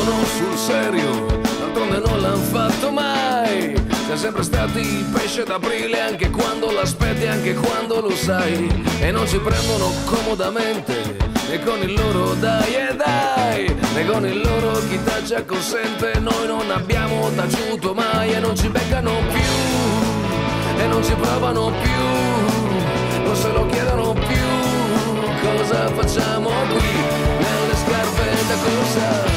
prendono sul serio, d'altronde non l'hanno fatto mai. Siamo sempre stati pesce d'aprile anche quando l'aspetti, anche quando lo sai. E non ci prendono comodamente, e con il loro dai e dai, e con il loro chi taccia consente. Noi non abbiamo taciuto mai e non ci beccano più, e non ci provano più, non se lo chiedono più. Cosa facciamo qui nelle scarpe da corsa?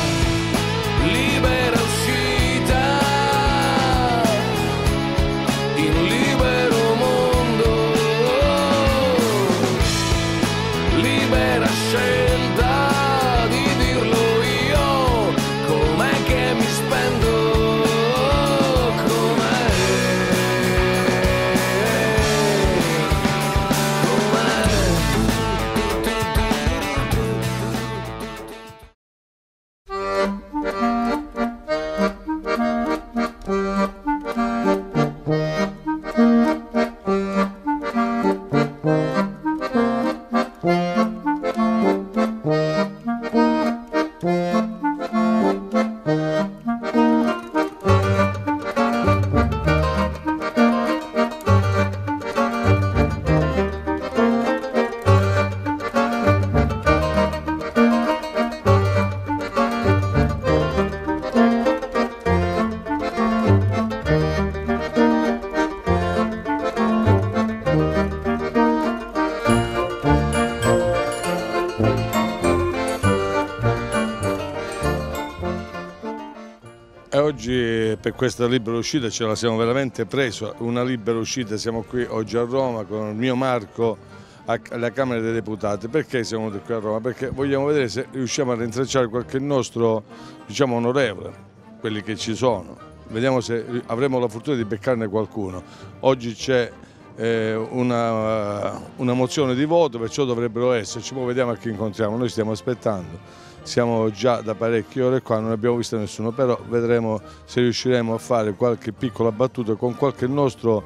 Per questa libera uscita ce la siamo veramente preso, una libera uscita, siamo qui oggi a Roma con il mio Marco alla Camera dei Deputati. Perché siamo venuti qui a Roma? Perché vogliamo vedere se riusciamo a rintracciare qualche nostro diciamo, onorevole, quelli che ci sono. Vediamo se avremo la fortuna di beccarne qualcuno. Oggi c'è eh, una, una mozione di voto, perciò dovrebbero esserci, poi vediamo a chi incontriamo. Noi stiamo aspettando. Siamo già da parecchie ore qua, non abbiamo visto nessuno, però vedremo se riusciremo a fare qualche piccola battuta con qualche nostro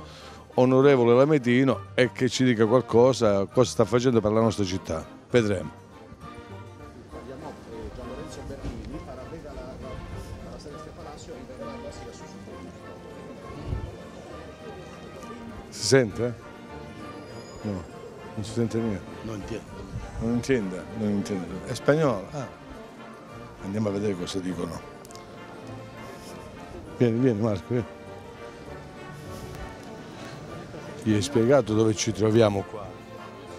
onorevole Lametino e che ci dica qualcosa, cosa sta facendo per la nostra città. Vedremo. Si sente? No, non si sente niente. Non entiendo. Non intende, non intende. È spagnolo? Ah. Andiamo a vedere cosa dicono. Vieni, vieni Marco, vieni. Gli hai spiegato dove ci troviamo qua?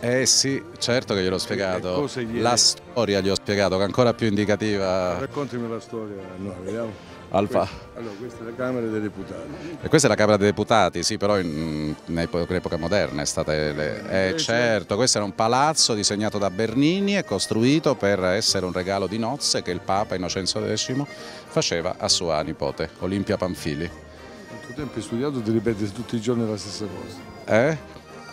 Eh sì, certo che gliel'ho spiegato. La storia gli ho spiegato, che è ancora più indicativa. Raccontami la storia, no, vediamo. Alfa. Questa- Allora, questa è la Camera dei Deputati. E questa è la Camera dei Deputati, sì, però in, in epoca moderna è stata... le- eh, certo, questo era un palazzo disegnato da Bernini e costruito per essere un regalo di nozze che il Papa Innocenzo X faceva a sua nipote, Olimpia Panfili. Quanto tempo hai studiato ti ripeti tutti i giorni la stessa cosa? Eh?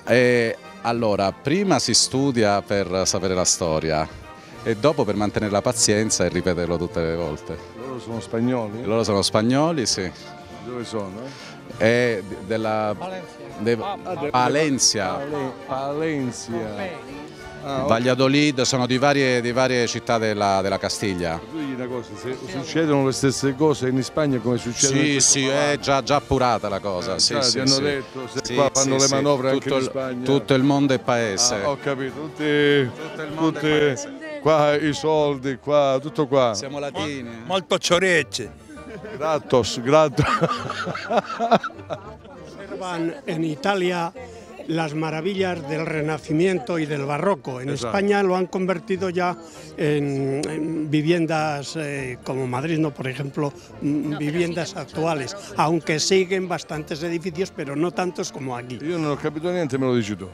E allora, prima si studia per sapere la storia e dopo per mantenere la pazienza e ripeterlo tutte le volte. Loro sono spagnoli? Loro sono spagnoli, sì. Dove sono? E della de- Valencia, Pale- Palencia. Ah, ok. Valladolid, sono di varie, di varie città della, della Castiglia. Tu digli una cosa, se succedono le stesse cose in Spagna come succedono in Sì, questo sì, palazzo? è già, già appurata la cosa. Eh, sì, sì, ti hanno sì. detto, se Sì, qua fanno sì, le sì, manovre anche tutto in il- Spagna. Tutto il mondo è paese. Ah, ho capito, tutti, il mondo tutti è paese. Qua i soldi, qua, tutto qua. Siamo latini. Molto ciorecce. Gratos, gratos. observan en Italia las maravillas del Renacimiento y del Barroco. En Exacto. España lo han convertido ya en, en viviendas eh, como Madrid, ¿no? por ejemplo, mm, viviendas actuales, aunque siguen bastantes edificios, pero no tantos como aquí. Io non ho capito niente, me lo dici tu.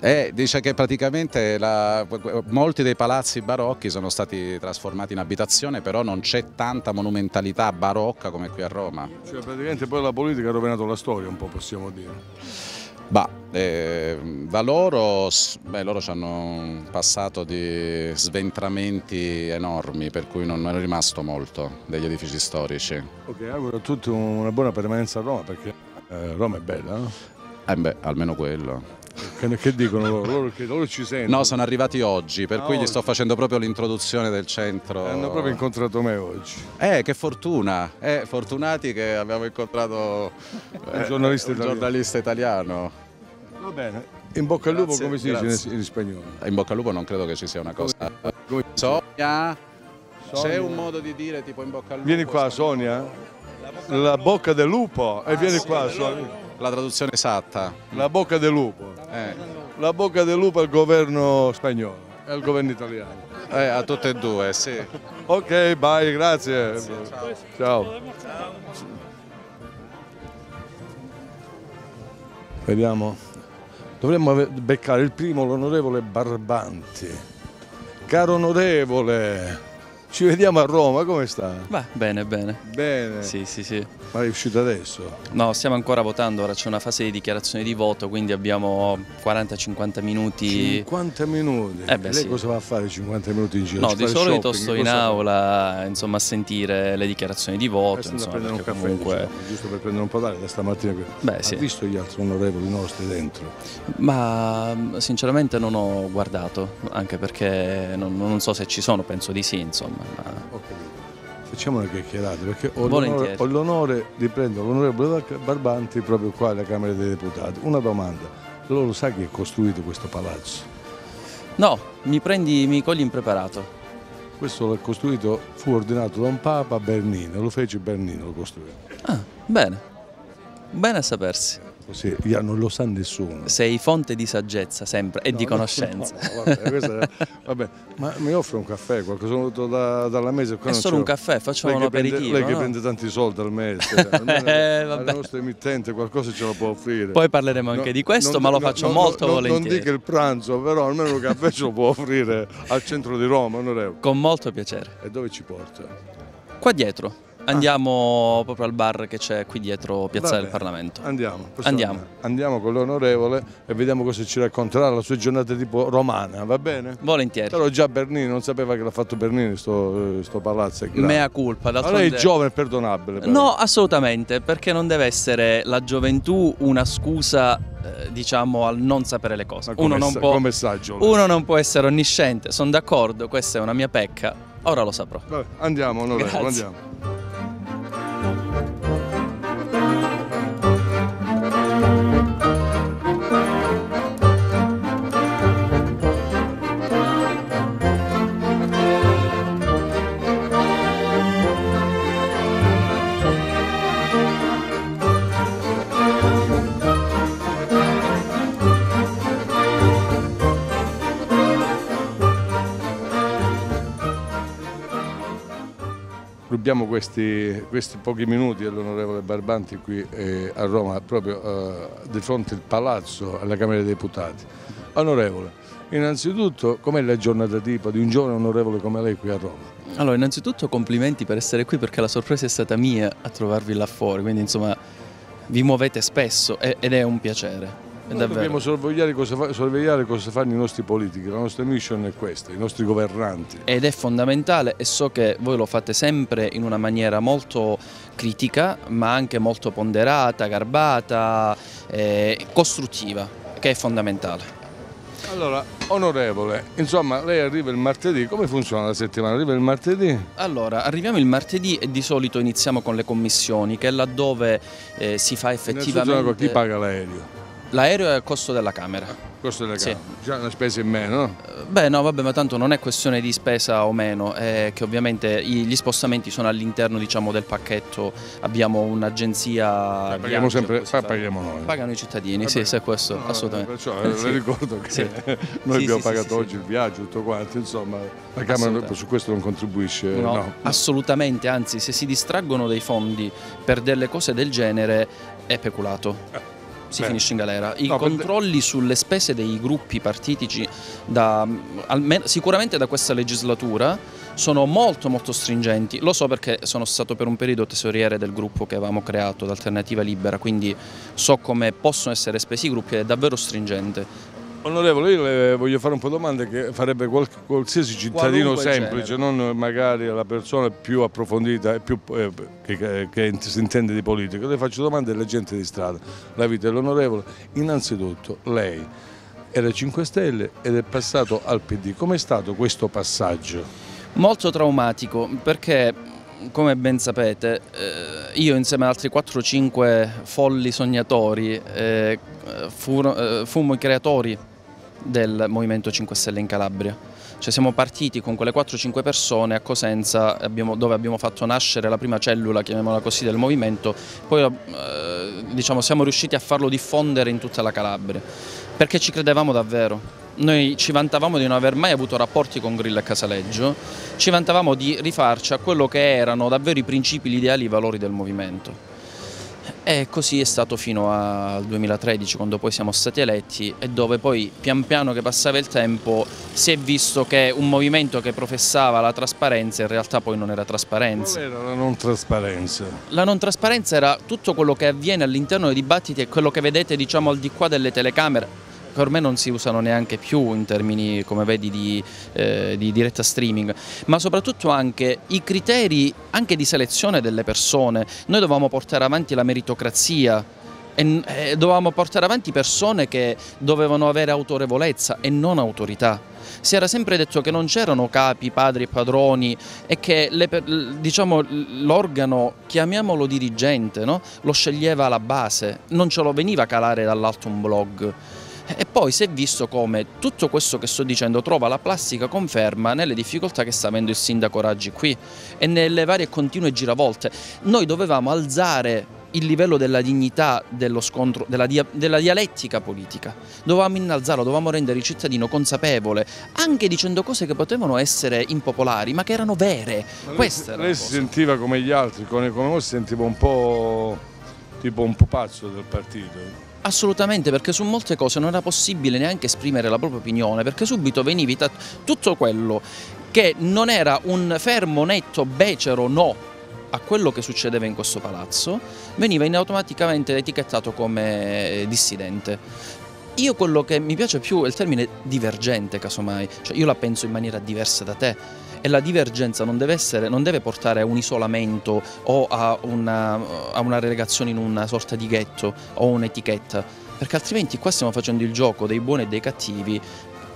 Eh, dice che praticamente la- molti dei palazzi barocchi sono stati trasformati in abitazione, però non c'è tanta monumentalità barocca come qui a Roma. Cioè praticamente poi la politica ha rovinato la storia un po' possiamo dire. Bah, eh, da loro, beh, loro hanno un passato di sventramenti enormi, per cui non è rimasto molto degli edifici storici. Ok, auguro a tutti una buona permanenza a Roma perché eh, Roma è bella, no? Eh beh, almeno quello. Che, che dicono loro? Loro, che loro ci sentono. No, sono arrivati oggi, per Ah, cui gli oggi. sto facendo proprio l'introduzione del centro. Hanno proprio incontrato me oggi. Eh, che fortuna! Eh, fortunati che abbiamo incontrato eh, Un giornalista un italiano. giornalista italiano. Va bene. In bocca al lupo come si dice in, in spagnolo? In bocca al lupo non credo che ci sia una cosa. Come- Sonia, Sonia. c'è un modo di dire tipo in bocca al lupo? Vieni qua Sonia. La bocca del lupo. E vieni qua Sonia. La traduzione esatta. La bocca del lupo. Eh, La bocca del lupo è il governo spagnolo. È il governo italiano. eh, a tutte e due, sì. Ok, bye, grazie. ciao. Vediamo. Dovremmo beccare il primo, l'onorevole Barbanti. Caro onorevole, ci vediamo a Roma, come sta? Beh, bene, bene. Bene. Sì, sì, sì. Ma è uscito adesso? No, stiamo ancora votando, ora c'è una fase di dichiarazione di voto, quindi abbiamo 40-50 minuti. 50 minuti. Eh beh, Lei sì. cosa va a fare 50 minuti in giro? No, Ci di solito sto in fa? aula, insomma, a sentire le dichiarazioni di Eh, voto, a insomma, prendere un caffè, comunque... diciamo, giusto per prendere un po' d'aria da stamattina. Beh, Ha sì. visto gli altri onorevoli nostri dentro? Ma mh, sinceramente non ho guardato, anche perché non, non so se ci sono, penso di sì, insomma. ma- capito. Facciamo una chiacchierata perché ho l'onore, ho l'onore di prendere l'onorevole Barbanti proprio qua alla Camera dei Deputati. Una domanda, loro sa chi ha costruito questo palazzo? No, mi prendi, mi cogli impreparato. Questo l'ha costruito, fu ordinato da un Papa Bernino, lo fece Bernino, lo costruì. Ah, bene. Bene a sapersi. Così ya non lo sa nessuno. Sei fonte di saggezza sempre e di No, conoscenza. no, no, vabbè, è- vabbè, ma mi offre un caffè, qualcosa sono venuto da- dalla mese. qua È solo un caffè, facciamo un che prende- aperitivo. lei che prende tanti soldi al mese, almeno Eh, vabbè. nostro emittente qualcosa ce lo può offrire. Poi parleremo anche di questo, non- ma lo faccio molto volentieri. Non dica il pranzo, però almeno un caffè ce lo può offrire al centro di Roma, onorevole. Con molto piacere. E dove ci porta? Qua dietro. Andiamo proprio al bar che c'è qui dietro Piazzale Va del. Parlamento. Andiamo. Andiamo. Andiamo con l'onorevole e vediamo cosa ci racconterà la sua giornata tipo romana, va bene? Volentieri. Però già Bernini non sapeva che l'ha fatto Bernini sto, sto palazzo. Mea culpa. Ma lei è giovane e perdonabile. però. No, assolutamente, perché non deve essere la gioventù una scusa, eh, diciamo, al non sapere le cose. Uno non, può, uno non può essere onnisciente, sono d'accordo, questa è una mia pecca, ora lo saprò. Vabbè, andiamo, onorevole, Grazie. andiamo. Rubiamo questi, questi pochi minuti all'onorevole Barbanti qui eh, a Roma, proprio eh, di fronte al palazzo, alla Camera dei Deputati. Onorevole, innanzitutto com'è la giornata tipo di un giovane onorevole come lei qui a Roma? Allora, innanzitutto complimenti per essere qui perché la sorpresa è stata mia a trovarvi là fuori, quindi insomma vi muovete spesso ed è un piacere. Noi davvero. dobbiamo sorvegliare cosa, sorvegliare cosa fanno i nostri politici, la nostra mission è questa, i nostri governanti. ed è fondamentale e so che voi lo fate sempre in una maniera molto critica ma anche molto ponderata, garbata, eh, costruttiva, che è fondamentale. Allora, onorevole, insomma, lei arriva il martedì, come funziona la settimana? Arriva il martedì? Allora, arriviamo il martedì e di solito iniziamo con le commissioni, che è laddove eh, si fa Innanzitutto chi effettivamente... paga l'aereo? L'aereo è a costo della Camera. Costo della Sì. Camera. Già una spesa in meno, no? Eh, Beh no, vabbè, ma tanto non è questione di spesa o meno, è che ovviamente gli spostamenti sono all'interno diciamo, del pacchetto, abbiamo un'agenzia... Cioè, paghiamo sempre, fa- paghiamo noi. Pagano i cittadini, sì, Vabbè. sì, questo, No, assolutamente. Perciò eh, Sì. le ricordo che Sì. noi Sì, abbiamo sì, pagato sì, oggi sì. il viaggio, tutto quanto, insomma, la Camera su questo non contribuisce. No, no. assolutamente, anzi se si distraggono dei fondi per delle cose del genere è peculato. Si beh. finisce in galera. I No, per- controlli sulle spese dei gruppi partitici, da, almeno, sicuramente da questa legislatura, sono molto molto stringenti. Lo so perché sono stato per un periodo tesoriere del gruppo che avevamo creato, d'Alternativa Libera, quindi so come possono essere spesi i gruppi ed è davvero stringente. Onorevole, io le voglio fare un po' di domande che farebbe qual- qualsiasi cittadino Qualunque semplice, non magari la persona più approfondita e più, eh, che, che- che si intende di politica. Le faccio domande alla gente di strada, la vita dell'onorevole. Innanzitutto, lei era 5 Stelle ed è passato al PD. Com'è stato questo passaggio? Molto traumatico perché come ben sapete, eh, io insieme ad altri 4-5 folli sognatori eh, furono, eh, fummo i creatori del Movimento 5 Stelle in Calabria. Cioè siamo partiti con quelle 4-5 persone a Cosenza abbiamo, dove abbiamo fatto nascere la prima cellula, chiamiamola così, del movimento, poi eh, diciamo, siamo riusciti a farlo diffondere in tutta la Calabria, perché ci credevamo davvero. Noi ci vantavamo di non aver mai avuto rapporti con Grillo e Casaleggio, ci vantavamo di rifarci a quello che erano davvero i principi, gli ideali, i valori del movimento. E così è stato fino al 2013 quando poi siamo stati eletti e dove poi pian piano che passava il tempo si è visto che un movimento che professava la trasparenza in realtà poi non era trasparenza. Qual era la non trasparenza? La non trasparenza era tutto quello che avviene all'interno dei dibattiti e quello che vedete diciamo al di qua delle telecamere me non si usano neanche più in termini, come vedi, di, eh, di, diretta streaming, ma soprattutto anche i criteri anche di selezione delle persone. Noi dovevamo portare avanti la meritocrazia e, e dovevamo portare avanti persone che dovevano avere autorevolezza e non autorità. Si era sempre detto che non c'erano capi, padri e padroni e che diciamo, l'organo, chiamiamolo dirigente, no? lo sceglieva la base, non ce lo veniva a calare dall'alto un blog. E poi si è visto come tutto questo che sto dicendo trova la plastica conferma nelle difficoltà che sta avendo il sindaco Raggi qui e nelle varie continue giravolte. Noi dovevamo alzare il livello della dignità dello scontro, della, dia, della, dialettica politica. Dovevamo innalzarlo, dovevamo rendere il cittadino consapevole, anche dicendo cose che potevano essere impopolari, ma che erano vere. Ma lei, lei si sentiva come gli altri, come, come voi si sentiva un po' tipo un pupazzo del partito. Assolutamente, perché su molte cose non era possibile neanche esprimere la propria opinione, perché subito veniva tutto quello che non era un fermo, netto, becero no a quello che succedeva in questo palazzo, veniva automaticamente etichettato come eh, dissidente. Io quello che mi piace più è il termine divergente, casomai, cioè io la penso in maniera diversa da te e la divergenza non deve, essere, non deve portare a un isolamento o a una, a una relegazione in una sorta di ghetto o un'etichetta, perché altrimenti qua stiamo facendo il gioco dei buoni e dei cattivi,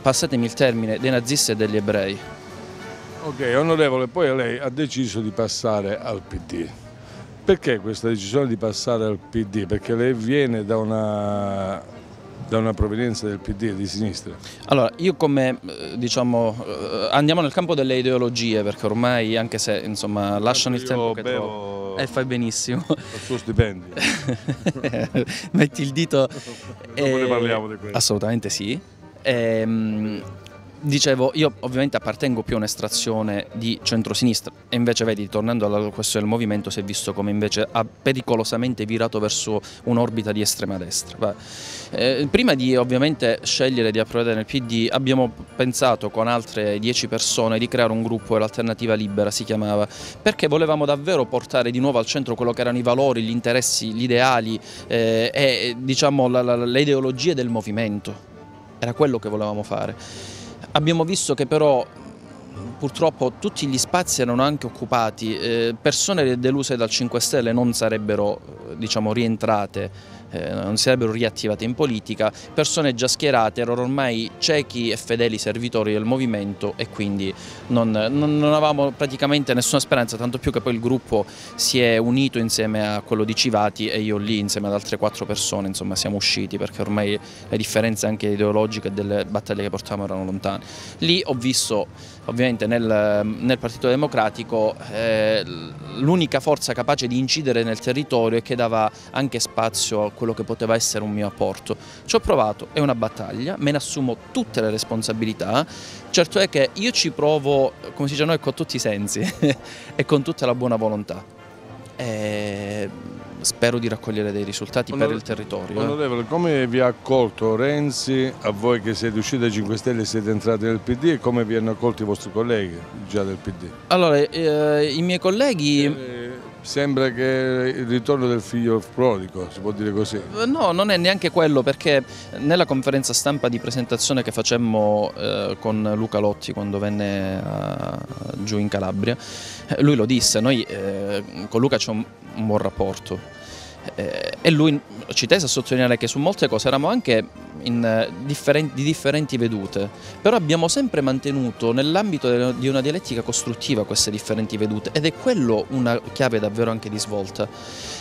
passatemi il termine, dei nazisti e degli ebrei. Ok, onorevole, poi lei ha deciso di passare al PD. Perché questa decisione di passare al PD? Perché lei viene da una da una provenienza del PD di sinistra? Allora, io come eh, diciamo eh, andiamo nel campo delle ideologie perché ormai anche se insomma lasciano il tempo che trovo e eh, fai benissimo. Il suo stipendio. Metti il dito. e... ne parliamo di questo. Assolutamente sì. E, ehm, Dicevo, io ovviamente appartengo più a un'estrazione di centrosinistra e invece vedi, tornando alla questione del movimento, si è visto come invece ha pericolosamente virato verso un'orbita di estrema destra. Eh, prima di ovviamente scegliere di approdare nel PD abbiamo pensato con altre dieci persone di creare un gruppo, l'alternativa libera si chiamava, perché volevamo davvero portare di nuovo al centro quello che erano i valori, gli interessi, gli ideali eh, e diciamo, la, la, le ideologie del movimento. Era quello che volevamo fare. Abbiamo visto che però purtroppo tutti gli spazi erano anche occupati, eh, persone deluse dal 5 Stelle non sarebbero diciamo, rientrate eh, non si sarebbero riattivate in politica, persone già schierate erano ormai ciechi e fedeli servitori del movimento e quindi non, non, non, avevamo praticamente nessuna speranza, tanto più che poi il gruppo si è unito insieme a quello di Civati e io lì insieme ad altre quattro persone insomma siamo usciti perché ormai le differenze anche ideologiche delle battaglie che portavamo erano lontane. Lì ho visto ovviamente nel, nel Partito Democratico eh, l'unica forza capace di incidere nel territorio e che dava anche spazio a quello che poteva essere un mio apporto. Ci ho provato, è una battaglia, me ne assumo tutte le responsabilità, certo è che io ci provo, come si dice noi, con tutti i sensi e con tutta la buona volontà. E spero di raccogliere dei risultati Onore, per il territorio. Eh. Onorevole, come vi ha accolto Renzi, a voi che siete usciti dai 5 Stelle e siete entrati nel PD e come vi hanno accolto i vostri colleghi già del PD? Allora, eh, i miei colleghi... Eh, Sembra che il ritorno del figlio prodigo, si può dire così? No, non è neanche quello perché nella conferenza stampa di presentazione che facemmo eh, con Luca Lotti quando venne a, giù in Calabria, eh, lui lo disse, noi eh, con Luca c'è un, un buon rapporto Eh, e lui ci tese a sottolineare che su molte cose eravamo anche in, differenti, di differenti vedute, però abbiamo sempre mantenuto nell'ambito di una dialettica costruttiva queste differenti vedute ed è quello una chiave davvero anche di svolta.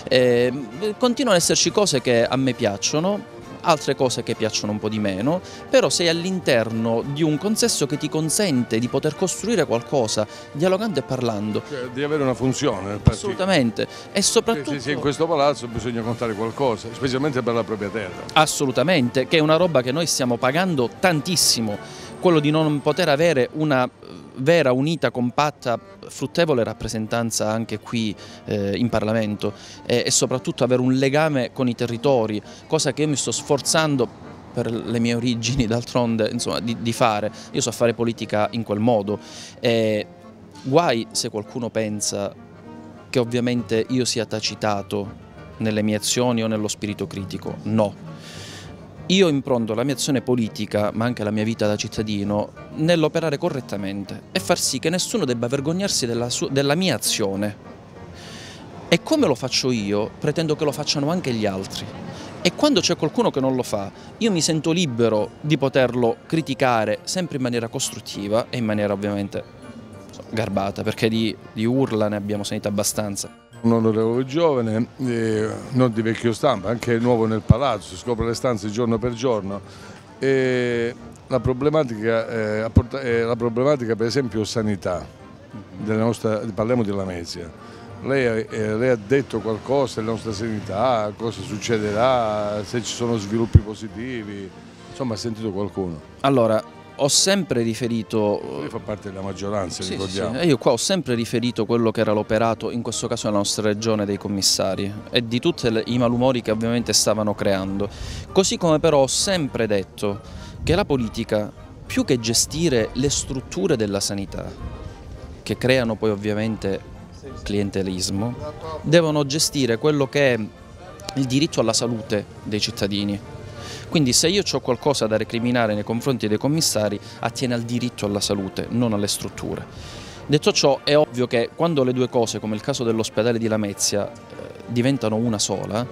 Eh, continuano ad esserci cose che a me piacciono, altre cose che piacciono un po' di meno, però sei all'interno di un consesso che ti consente di poter costruire qualcosa dialogando e parlando. Cioè, di avere una funzione. Assolutamente. E soprattutto... Se, se in questo palazzo bisogna contare qualcosa, specialmente per la propria terra. Assolutamente, che è una roba che noi stiamo pagando tantissimo, quello di non poter avere una vera, unita, compatta, fruttevole rappresentanza anche qui eh, in Parlamento e, e soprattutto avere un legame con i territori, cosa che io mi sto sforzando per le mie origini d'altronde di, di, fare, io so fare politica in quel modo. E guai se qualcuno pensa che ovviamente io sia tacitato nelle mie azioni o nello spirito critico, no io impronto la mia azione politica, ma anche la mia vita da cittadino, nell'operare correttamente e far sì che nessuno debba vergognarsi della, della mia azione. E come lo faccio io, pretendo che lo facciano anche gli altri. E quando c'è qualcuno che non lo fa, io mi sento libero di poterlo criticare sempre in maniera costruttiva e in maniera ovviamente garbata, perché di, di urla ne abbiamo sentito abbastanza un onorevole giovane, eh, non di vecchio stampo, anche nuovo nel palazzo, scopre le stanze giorno per giorno. E la, problematica, eh, eh, la problematica per esempio sanità, nostra, parliamo di Lamezia. Lei, eh, lei, ha detto qualcosa della nostra sanità, cosa succederà, se ci sono sviluppi positivi, insomma ha sentito qualcuno? Allora, ho sempre riferito... Lei fa parte della maggioranza, sì, ricordiamo. Sì, io qua ho sempre riferito quello che era l'operato, in questo caso nella nostra regione, dei commissari e di tutti i malumori che ovviamente stavano creando. Così come però ho sempre detto che la politica, più che gestire le strutture della sanità, che creano poi ovviamente clientelismo, devono gestire quello che è il diritto alla salute dei cittadini quindi se io ho qualcosa da recriminare nei confronti dei commissari attiene al diritto alla salute, non alle strutture. Detto ciò è ovvio che quando le due cose, come il caso dell'ospedale di Lamezia, eh, diventano una sola,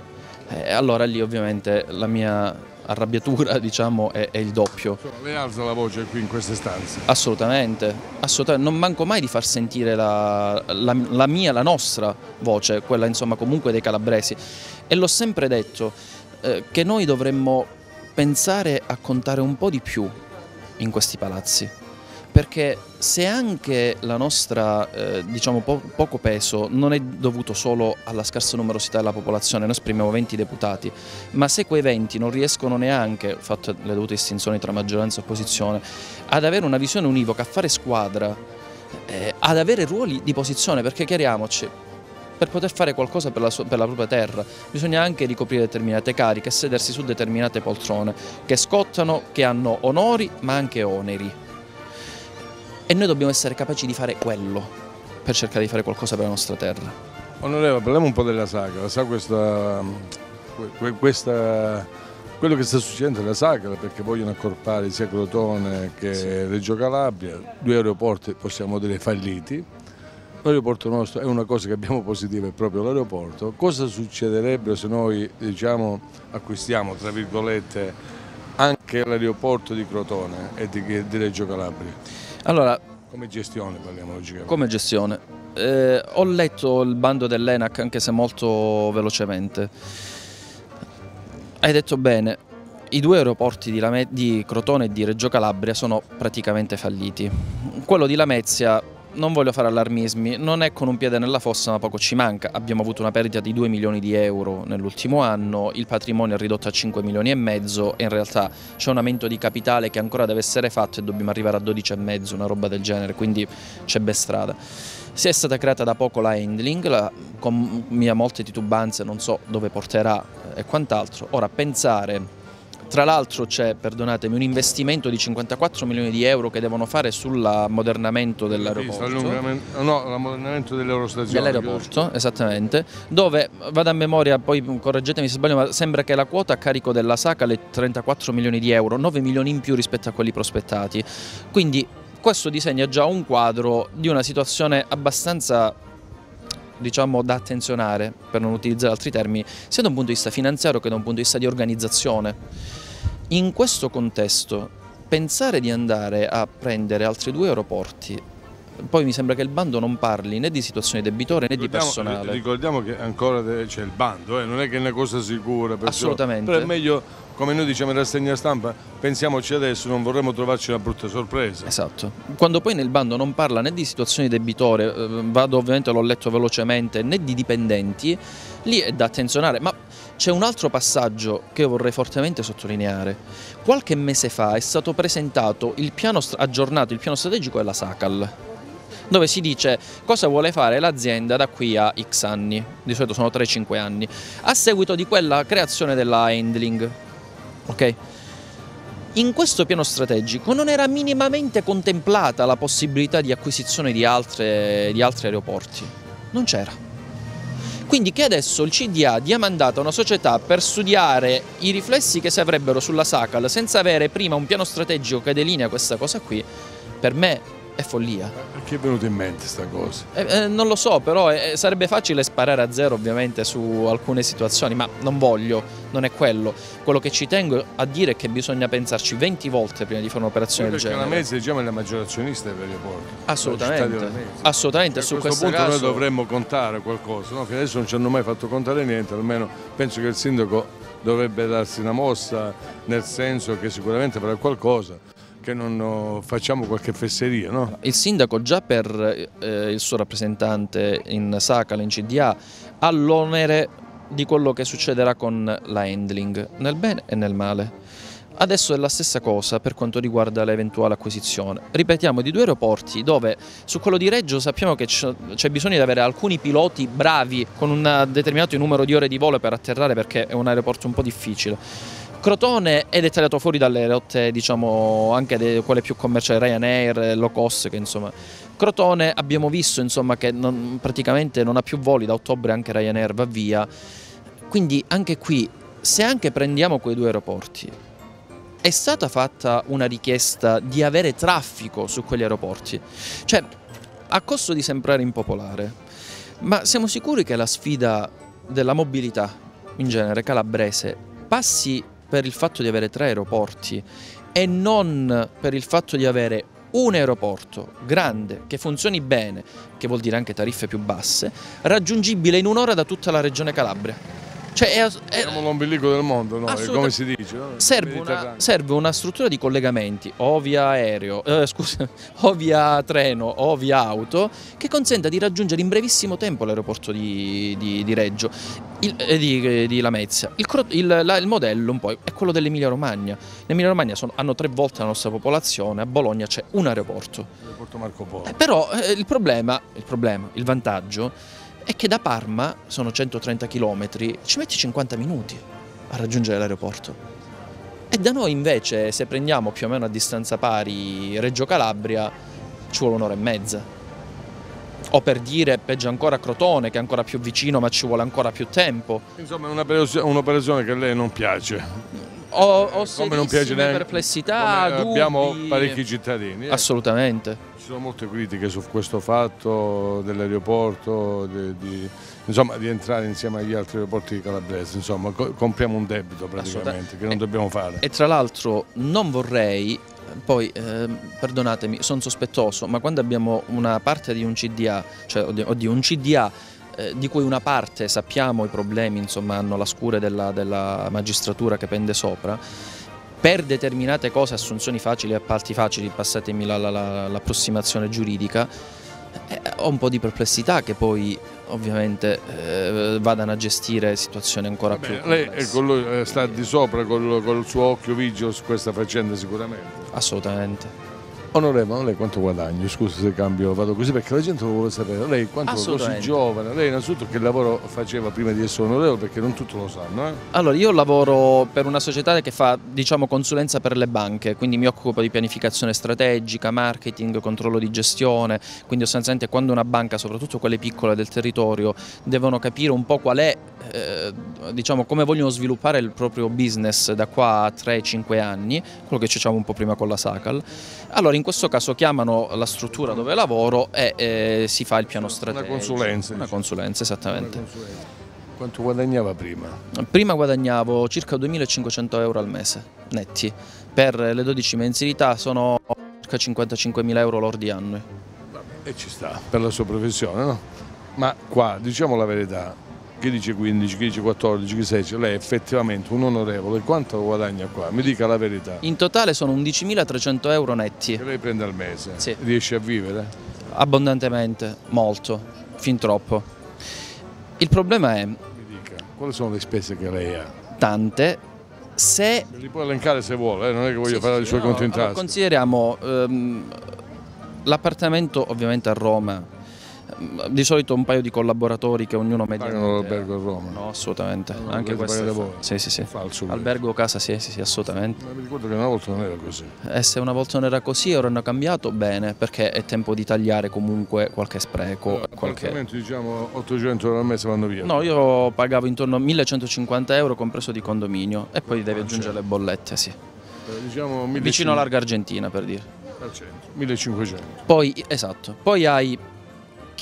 eh, allora lì ovviamente la mia arrabbiatura diciamo, è, è, il doppio. Lei alza la voce qui in queste stanze? Assolutamente, assolutamente. non manco mai di far sentire la, la, la mia, la nostra voce, quella insomma comunque dei calabresi e l'ho sempre detto eh, che noi dovremmo pensare a contare un po' di più in questi palazzi. Perché se anche la nostra eh, diciamo po poco peso non è dovuto solo alla scarsa numerosità della popolazione, noi esprimiamo 20 deputati, ma se quei 20 non riescono neanche, fatte le dovute distinzioni tra maggioranza e opposizione, ad avere una visione univoca, a fare squadra, eh, ad avere ruoli di posizione, perché chiariamoci, per poter fare qualcosa per la, sua, per la, propria terra bisogna anche ricoprire determinate cariche e sedersi su determinate poltrone che scottano, che hanno onori ma anche oneri. E noi dobbiamo essere capaci di fare quello per cercare di fare qualcosa per la nostra terra. Onorevole, parliamo un po' della Sagra. La Sagra questa, questa, quello che sta succedendo nella Sagra perché vogliono accorpare sia Crotone che. Reggio Calabria, due aeroporti possiamo dire falliti L'aeroporto nostro è una cosa che abbiamo positiva, è proprio l'aeroporto. Cosa succederebbe se noi diciamo, acquistiamo, tra virgolette, anche l'aeroporto di Crotone e di, di Reggio Calabria? Allora, come gestione parliamo logicamente. Come gestione. Eh, ho letto il bando dell'ENAC anche se molto velocemente. Hai detto bene, i due aeroporti di, Crotone e di Reggio Calabria sono praticamente falliti. Quello di Lamezia non voglio fare allarmismi, non è con un piede nella fossa ma poco ci manca. Abbiamo avuto una perdita di 2 milioni di euro nell'ultimo anno, il patrimonio è ridotto a 5 milioni e mezzo e in realtà c'è un aumento di capitale che ancora deve essere fatto e dobbiamo arrivare a 12 e mezzo, una roba del genere, quindi c'è ben strada. Si è stata creata da poco la handling, la, con mia molte titubanze, non so dove porterà e quant'altro. Ora pensare tra l'altro c'è, perdonatemi, un investimento di 54 milioni di euro che devono fare sull'ammodernamento dell'aeroporto. No, l'ammodernamento dell'aerostazione. Dell'aeroporto, esattamente, dove, vado a memoria, poi correggetemi se sbaglio, ma sembra che la quota a carico della SACA è 34 milioni di euro, 9 milioni in più rispetto a quelli prospettati. Quindi questo disegna già un quadro di una situazione abbastanza diciamo, da attenzionare, per non utilizzare altri termini, sia da un punto di vista finanziario che da un punto di vista di organizzazione. In questo contesto, pensare di andare a prendere altri due aeroporti poi mi sembra che il bando non parli né di situazione debitore né di personale. Ricordiamo che ancora c'è il bando, eh? non è che è una cosa sicura. Perciò, Assolutamente. Però è meglio come noi diciamo in rassegna stampa, pensiamoci adesso, non vorremmo trovarci una brutta sorpresa. Esatto. Quando poi nel bando non parla né di situazioni debitore, eh, vado ovviamente, l'ho letto velocemente, né di dipendenti, lì è da attenzionare, ma c'è un altro passaggio che vorrei fortemente sottolineare. Qualche mese fa è stato presentato il piano aggiornato, il piano strategico della SACAL, dove si dice cosa vuole fare l'azienda da qui a X anni, di solito sono 3-5 anni, a seguito di quella creazione della handling. Ok? In questo piano strategico non era minimamente contemplata la possibilità di acquisizione di, altre, di altri aeroporti. Non c'era. Quindi che adesso il CDA dia mandato a una società per studiare i riflessi che si avrebbero sulla SACAL senza avere prima un piano strategico che delinea questa cosa qui, per me è follia. Perché è venuto in mente questa cosa? Eh, eh, non lo so, però eh, sarebbe facile sparare a zero ovviamente su alcune situazioni, ma non voglio, non è quello. Quello che ci tengo a dire è che bisogna pensarci 20 volte prima di fare un'operazione del genere. Perché la Mezza diciamo, è la maggiore azionista dell'aeroporto. Assolutamente, assolutamente. su questo punto caso... noi dovremmo contare qualcosa, no? che adesso non ci hanno mai fatto contare niente, almeno penso che il sindaco dovrebbe darsi una mossa nel senso che sicuramente farà qualcosa che non facciamo qualche fesseria. No? Il sindaco già per eh, il suo rappresentante in Sacal, in CDA, ha l'onere di quello che succederà con la handling, nel bene e nel male. Adesso è la stessa cosa per quanto riguarda l'eventuale acquisizione. Ripetiamo, di due aeroporti dove su quello di Reggio sappiamo che c'è bisogno di avere alcuni piloti bravi con un determinato numero di ore di volo per atterrare perché è un aeroporto un po' difficile Crotone è dettagliato fuori dalle rotte, diciamo, anche de, quelle più commerciali, Ryanair, low cost, che insomma... Crotone abbiamo visto insomma, che non, praticamente non ha più voli, da ottobre anche Ryanair va via, quindi anche qui, se anche prendiamo quei due aeroporti, è stata fatta una richiesta di avere traffico su quegli aeroporti, cioè a costo di sembrare impopolare, ma siamo sicuri che la sfida della mobilità in genere calabrese passi per il fatto di avere tre aeroporti e non per il fatto di avere un aeroporto grande che funzioni bene, che vuol dire anche tariffe più basse, raggiungibile in un'ora da tutta la regione Calabria. Cioè è, è, Siamo l'ombelico del mondo, no? come si dice. No? Serve, una, serve, una, struttura di collegamenti o via aereo, eh, scusa, o via treno o via auto che consenta di raggiungere in brevissimo tempo l'aeroporto di, di, di Reggio, il, eh, di, di, Lamezia. Il, il, la, il, modello un po' è quello dell'Emilia Romagna. L'Emilia Romagna sono, hanno tre volte la nostra popolazione, a Bologna c'è un aeroporto. L'aeroporto Marco Polo. Eh, però eh, il, problema, il problema, il vantaggio è che da Parma, sono 130 km, ci metti 50 minuti a raggiungere l'aeroporto. E da noi invece, se prendiamo più o meno a distanza pari Reggio Calabria, ci vuole un'ora e mezza. O per dire, peggio ancora Crotone, che è ancora più vicino ma ci vuole ancora più tempo. Insomma è un'operazione che a lei non piace. Ho, ho come non piace neanche, perplessità, dubbi. Abbiamo parecchi cittadini. Eh. Assolutamente. Ci sono molte critiche su questo fatto dell'aeroporto, di, di, insomma di entrare insieme agli altri aeroporti calabresi, insomma compriamo un debito praticamente che non dobbiamo fare. E tra l'altro non vorrei, poi eh, perdonatemi, sono sospettoso, ma quando abbiamo una parte di un CDA, cioè o di un CDA eh, di cui una parte sappiamo i problemi, insomma hanno la scure della, della magistratura che pende sopra, per determinate cose, assunzioni facili, appalti facili, passatemi l'approssimazione giuridica, eh, ho un po' di perplessità che poi ovviamente eh, vadano a gestire situazioni ancora Vabbè, più lei lui, eh, sta di sopra col, col suo occhio vigile su questa faccenda sicuramente. Assolutamente Onorevole, lei quanto guadagni? Scusi se cambio, vado così perché la gente lo vuole sapere. Lei quanto è così giovane? Lei innanzitutto che lavoro faceva prima di essere onorevole perché non tutti lo sanno. Eh? Allora, io lavoro per una società che fa diciamo, consulenza per le banche, quindi mi occupo di pianificazione strategica, marketing, controllo di gestione, quindi sostanzialmente quando una banca, soprattutto quelle piccole del territorio, devono capire un po' qual è eh, diciamo, come vogliono sviluppare il proprio business da qua a 3-5 anni, quello che diciamo un po' prima con la Sacal, allora in questo caso chiamano la struttura dove lavoro e eh, si fa il piano strategico. Una consulenza. Una consulenza, esattamente. Una consulenza. Quanto guadagnava prima? Prima guadagnavo circa 2.500 euro al mese, netti. Per le 12 mensilità sono circa 55.000 euro lordi annui. E ci sta, per la sua professione, no? Ma qua, diciamo la verità, chi dice 15, chi dice 14, chi 16, lei è effettivamente un onorevole, quanto guadagna qua? Mi dica la verità. In totale sono 11.300 euro netti. Che lei prende al mese? Sì. Riesce a vivere? Abbondantemente, molto, fin troppo. Il problema è... Mi dica, quali sono le spese che lei ha? Tante, se... Li può elencare se vuole, eh? non è che voglio sì, fare sì, i suoi no. Consideriamo ehm, l'appartamento ovviamente a Roma di solito un paio di collaboratori che ognuno media. Pagano l'albergo a Roma? No, assolutamente. No, Anche questo. Voi. Sì, sì, sì. Falso. Albergo casa, sì, sì, sì, assolutamente. Ma mi ricordo che una volta non era così. E se una volta non era così, ora hanno cambiato, bene, perché è tempo di tagliare comunque qualche spreco. No, qualche... diciamo 800 euro al mese vanno via. No, io pagavo intorno a 1150 euro compreso di condominio e poi devi Ah, aggiungere certo. le bollette, sì. Eh, Diciamo 1500. Vicino a Larga Argentina per dire. Al centro, 1500. Poi, esatto, poi hai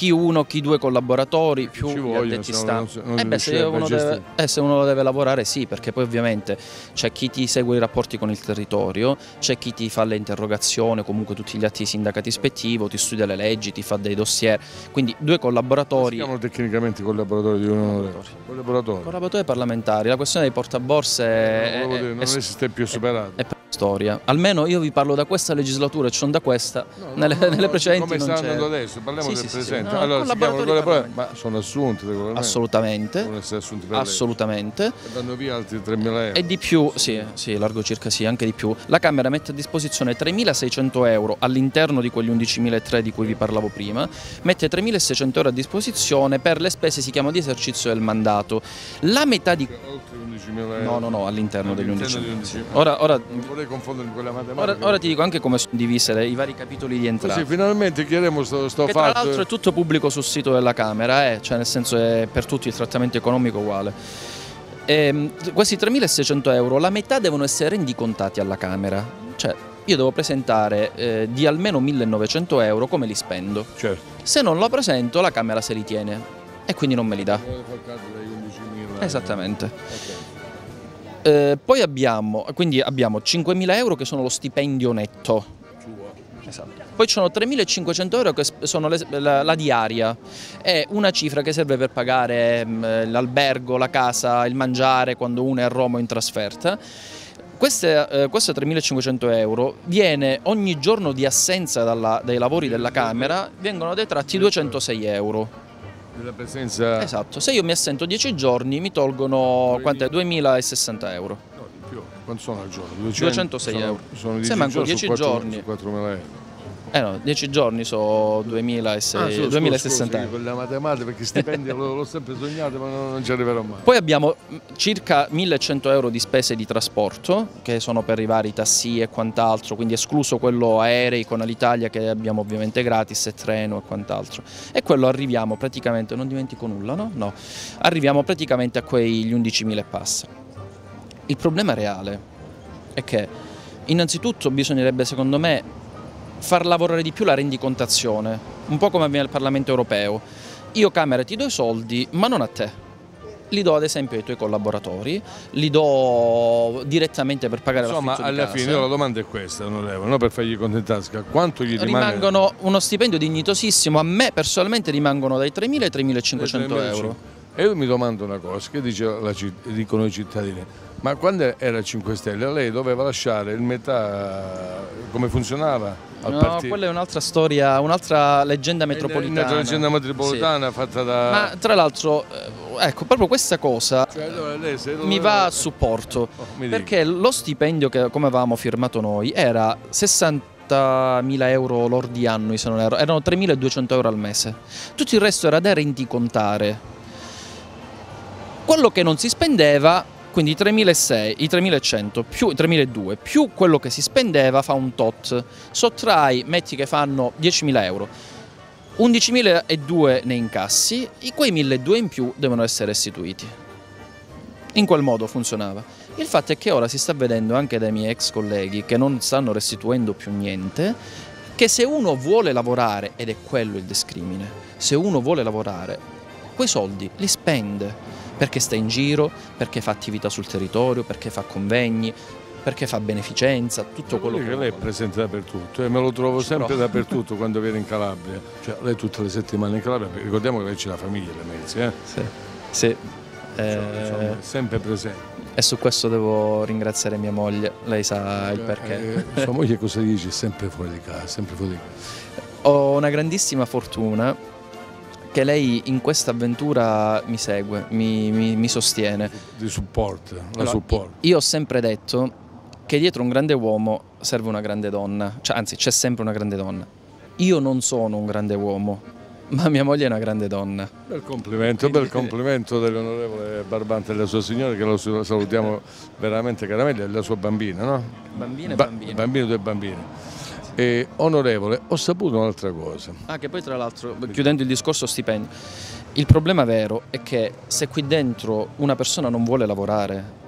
chi uno, chi due collaboratori, più ci gli vogliono, addetti no stampa. Eh beh, se uno, deve, eh, se uno lavorare sì, perché poi ovviamente c'è chi ti segue i rapporti con il territorio, c'è chi ti fa le interrogazioni, comunque tutti gli atti di sindacato ispettivo, ti studia le leggi, ti fa dei dossier. Quindi due collaboratori. chiamano tecnicamente i collaboratori di un onorevole. Collaboratori. Collaboratori parlamentari, la questione dei portaborse è, è- dire, non è- esiste più superato. è per storia. Almeno io vi parlo da questa legislatura e non da questa. nelle, nelle precedenti come sta andando adesso, parliamo Sì, del sì, presente. Sì. No, allora, si chiamano collaboratori ma sono assunti. Assolutamente. Devono essere assunti. Assolutamente. E vanno via altri 3.000 euro. E di più, sì, sì, largo circa sì, anche di più. La Camera mette a disposizione 3.600 euro all'interno di quegli 11.300 di cui vi parlavo prima, mette 3.600 euro a disposizione per le spese, si chiama di esercizio del mandato. La metà di... Oltre 11.000 euro. No, no, no, all'interno degli All'interno 11.000. degli sì. 11.000. Ora, ora, Non vorrei confondermi con la matematica. ora, ora ti dico anche come sono divise le- i vari capitoli di entrata. Così finalmente chiariamo sto, sto Che tra fatto. l'altro è tutto pubblico sul sito della Camera, eh, cioè nel senso è per tutti il trattamento economico uguale. Ehm, questi 3.600 euro, la metà devono essere rendicontati alla Camera, cioè io devo presentare eh, di almeno 1.900 euro come li spendo. Certo. Se non lo presento la Camera se li tiene e quindi non me li dà. Vuole far caso dei 11.000. Esattamente. Ok. Eh, poi abbiamo, quindi abbiamo 5.000 euro che sono lo stipendio netto. Esatto. Poi ci sono 3.500 euro che sono le- la, la diaria, è una cifra che serve per pagare mm, l'albergo, la casa, il mangiare quando uno è a Roma o in trasferta. Queste, eh, queste 3.500 euro viene ogni giorno di assenza dalla- dai lavori della Camera, vengono detratti 206 euro. Della presenza. Esatto, se io mi assento 10 giorni mi tolgono quant'è? 2.060 euro. No, di più. Quanto sono al giorno? 206 sono, euro. Sono Se 10 manco giorni 10 su 4, giorni. su 4.000 euro. Eh no, 10 giorni sono 2.006 Ah, scusa, 2060 scusa, con la matematica perché stipendi l'ho, sempre sognato ma non, ci arriverò mai. Poi abbiamo mh, circa 1100 euro di spese di trasporto, che sono per i vari tassi e quant'altro, quindi escluso quello aerei con Alitalia che abbiamo ovviamente gratis e treno e quant'altro. E quello arriviamo praticamente, non dimentico nulla, no? No, arriviamo praticamente a quegli 11.000 e passa. Il problema reale è che innanzitutto bisognerebbe secondo me far lavorare di più la rendicontazione, un po' come avviene al Parlamento europeo. Io Camera ti do i soldi, ma non a te. Li do ad esempio ai tuoi collaboratori, li do direttamente per pagare Insomma, l'affitto di alla fine la domanda è questa, onorevole, no? per fargli conto in tasca. Quanto gli rimane? Rimangono uno stipendio dignitosissimo, a me personalmente rimangono dai 3.000 ai 3.500 euro. E io mi domando una cosa, che dice la dicono i cittadini, ma quando era il 5 Stelle lei doveva lasciare il metà, come funzionava No, partito? quella è un'altra storia, un'altra leggenda metropolitana. Una leggenda metropolitana Sì. fatta da... Ma tra l'alro, eh, ecco, proprio questa cosa Cioè, allora lei mi va a supporto. Oh. Perché lo stipendio che come avevamo firmato noi era 60.000 euro lordi annui, se non erro, erano 3.200 euro al mese. Tutto il resto era da rendicontare. Quello che non si spendeva, quindi i 3.600, i 3.100 più i 3.200 più quello che si spendeva fa un tot. Sottrai, metti che fanno 10.000 euro. 11.002 ne incassi, i quei 1.200 in più devono essere restituiti. In quel modo funzionava. Il fatto è che ora si sta vedendo anche dai miei ex colleghi che non stanno restituendo più niente, che se uno vuole lavorare, ed è quello il discrimine, se uno vuole lavorare, quei soldi li spende perché sta in giro, perché fa attività sul territorio, perché fa convegni, perché fa beneficenza, tutto quello che, che lei è presente dappertutto e me lo trovo sempre dappertutto quando viene in Calabria. Cioè, lei tutte le settimane in Calabria, ricordiamo che lei c'è la famiglia, le mezzi, eh? Sì. sì. Eh, sempre presente. E su questo devo ringraziare mia moglie, lei sa il perché. Eh, sua moglie cosa dice? Sempre fuori di casa, sempre fuori di casa. Ho una grandissima fortuna che lei in questa avventura mi segue, mi, mi, mi sostiene. Di supporto, la allora, support. Io ho sempre detto che dietro un grande uomo serve una grande donna, cioè, anzi c'è sempre una grande donna. Io non sono un grande uomo, ma mia moglie è una grande donna. Bel complimento, bel complimento dell'onorevole Barbante e della sua signora che lo salutiamo veramente caramente e della sua bambina, no? Bambina e ba bambini. Bambino e due bambini. E, onorevole, ho saputo un'altra cosa. Ah, che poi tra l'altro, chiudendo il discorso stipendio, il problema vero è che se qui dentro una persona non vuole lavorare,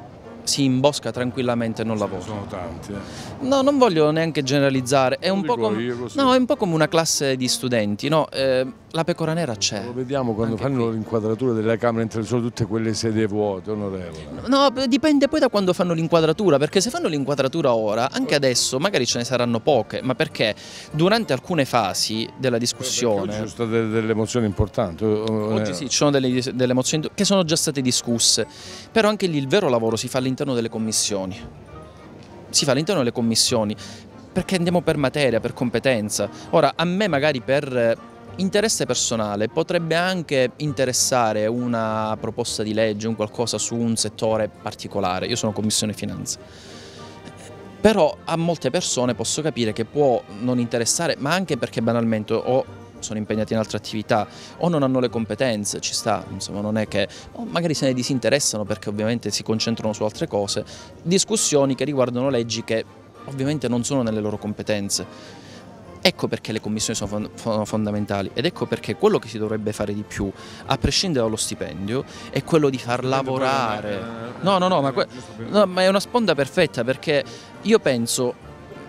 si imbosca tranquillamente e non lavora. Sono tanti. Eh. No, non voglio neanche generalizzare, è un, come, no, è un po' come una classe di studenti, no? eh, la pecora nera c'è. Lo vediamo quando fanno l'inquadratura della Camera, mentre sono tutte quelle sedie vuote, onorevole. No, dipende poi da quando fanno l'inquadratura, perché se fanno l'inquadratura ora, anche adesso, magari ce ne saranno poche, ma perché durante alcune fasi della discussione... Ci sono state delle emozioni importanti. Oggi sì, ci sono delle, delle emozioni che sono già state discusse, però anche lì il vero lavoro si fa all'interno delle commissioni si fa all'interno delle commissioni perché andiamo per materia, per competenza. Ora, a me magari per interesse personale potrebbe anche interessare una proposta di legge, un qualcosa su un settore particolare. Io sono commissione finanza. Però a molte persone posso capire che può non interessare, ma anche perché banalmente o sono impegnati in altre attività o non hanno le competenze, ci sta, insomma non è che magari se ne disinteressano perché ovviamente si concentrano su altre cose, discussioni che riguardano leggi che ovviamente non sono nelle loro competenze. Ecco perché le commissioni sono fondamentali ed ecco perché quello che si dovrebbe fare di più, a prescindere dallo stipendio, è quello di far lavorare. No, no, no, ma, no, ma è una sponda perfetta perché io penso,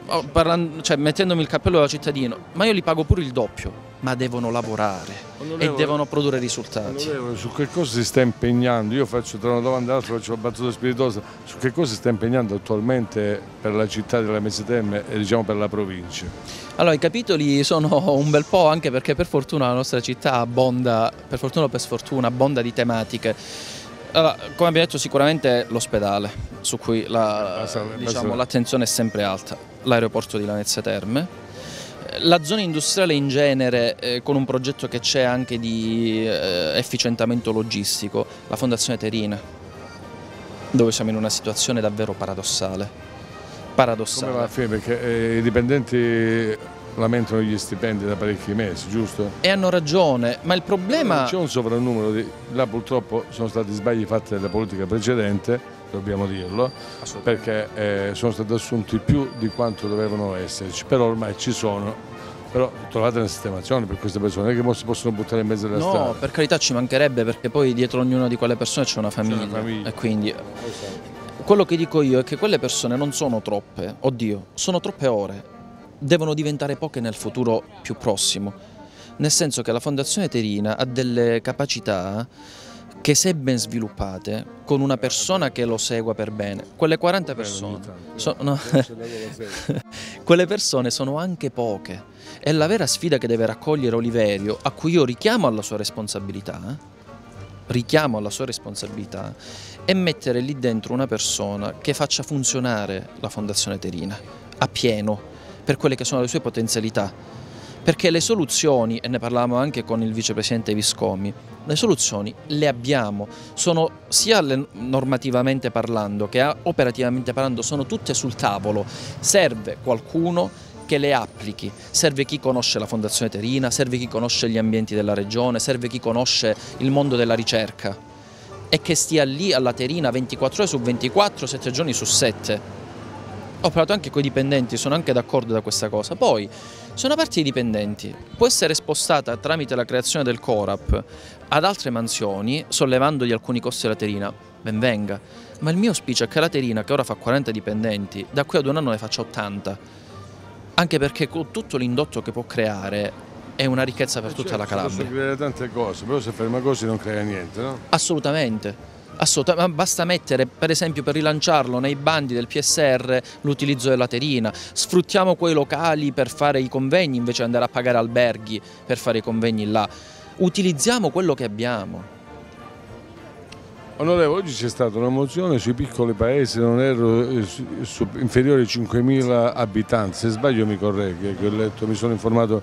oh, parlando, cioè, mettendomi il cappello da cittadino, ma io li pago pure il doppio ma devono lavorare onorevole, e devono produrre risultati. Su che cosa si sta impegnando? Io faccio tra una domanda e l'altra, faccio una battuta spiritosa, su che cosa si sta impegnando attualmente per la città della Mesetemme e diciamo per la provincia? Allora i capitoli sono un bel po' anche perché per fortuna la nostra città abbonda, per fortuna o per sfortuna, abbonda di tematiche. Allora, come abbiamo detto sicuramente l'ospedale, su cui l'attenzione la, diciamo, è sempre alta, l'aeroporto di Lamezia Terme, la zona industriale in genere, eh, con un progetto che c'è anche di eh, efficientamento logistico, la Fondazione Terina, dove siamo in una situazione davvero paradossale. paradossale. Come va a finire? Perché eh, i dipendenti lamentano gli stipendi da parecchi mesi, giusto? E hanno ragione, ma il problema... C'è un sovrannumero, di... là purtroppo sono stati sbagli fatti dalla politica precedente, dobbiamo dirlo, perché eh, sono stati assunti più di quanto dovevano esserci, però ormai ci sono. Però trovate una sistemazione per queste persone, non è che si possono buttare in mezzo alla no, strada. No, per carità ci mancherebbe perché poi dietro ognuna di quelle persone c'è una famiglia. Una famiglia. E quindi esatto. quello che dico io è che quelle persone non sono troppe, oddio, sono troppe ore, devono diventare poche nel futuro più prossimo. Nel senso che la Fondazione Terina ha delle capacità che se ben sviluppate, con una persona che lo segua per bene, quelle 40 persone, so, no, quelle persone sono anche poche. E la vera sfida che deve raccogliere Oliverio, a cui io richiamo alla sua responsabilità, eh, richiamo alla sua responsabilità, è mettere lì dentro una persona che faccia funzionare la Fondazione Terina a pieno per quelle che sono le sue potenzialità. Perché le soluzioni, e ne parlavamo anche con il vicepresidente Viscomi, le soluzioni le abbiamo, sono sia normativamente parlando che operativamente parlando, sono tutte sul tavolo, serve qualcuno che le applichi, serve chi conosce la Fondazione Terina, serve chi conosce gli ambienti della regione, serve chi conosce il mondo della ricerca. E che stia lì alla Terina 24 ore su 24, 7 giorni su 7 ho parlato anche con i dipendenti, sono anche d'accordo da questa cosa. Poi, se una parte dei dipendenti. Può essere spostata tramite la creazione del Corap ad altre mansioni, sollevandogli alcuni costi alla Terina, ben venga. Ma il mio auspicio è che la Terina, che ora fa 40 dipendenti, da qui ad un anno ne faccia 80. Anche perché con tutto l'indotto che può creare è una ricchezza per tutta la Certo, Posso Calabria. creare tante cose, però se ferma così non crea niente, no? Assolutamente. Assolutamente, ma basta mettere per esempio per rilanciarlo nei bandi del PSR l'utilizzo della terina, sfruttiamo quei locali per fare i convegni invece di andare a pagare alberghi per fare i convegni là, utilizziamo quello che abbiamo. Onorevole, oggi c'è stata una mozione sui piccoli paesi, non ero eh, su- inferiori ai 5.000 abitanti, se sbaglio mi corregge, che ho letto, mi sono informato,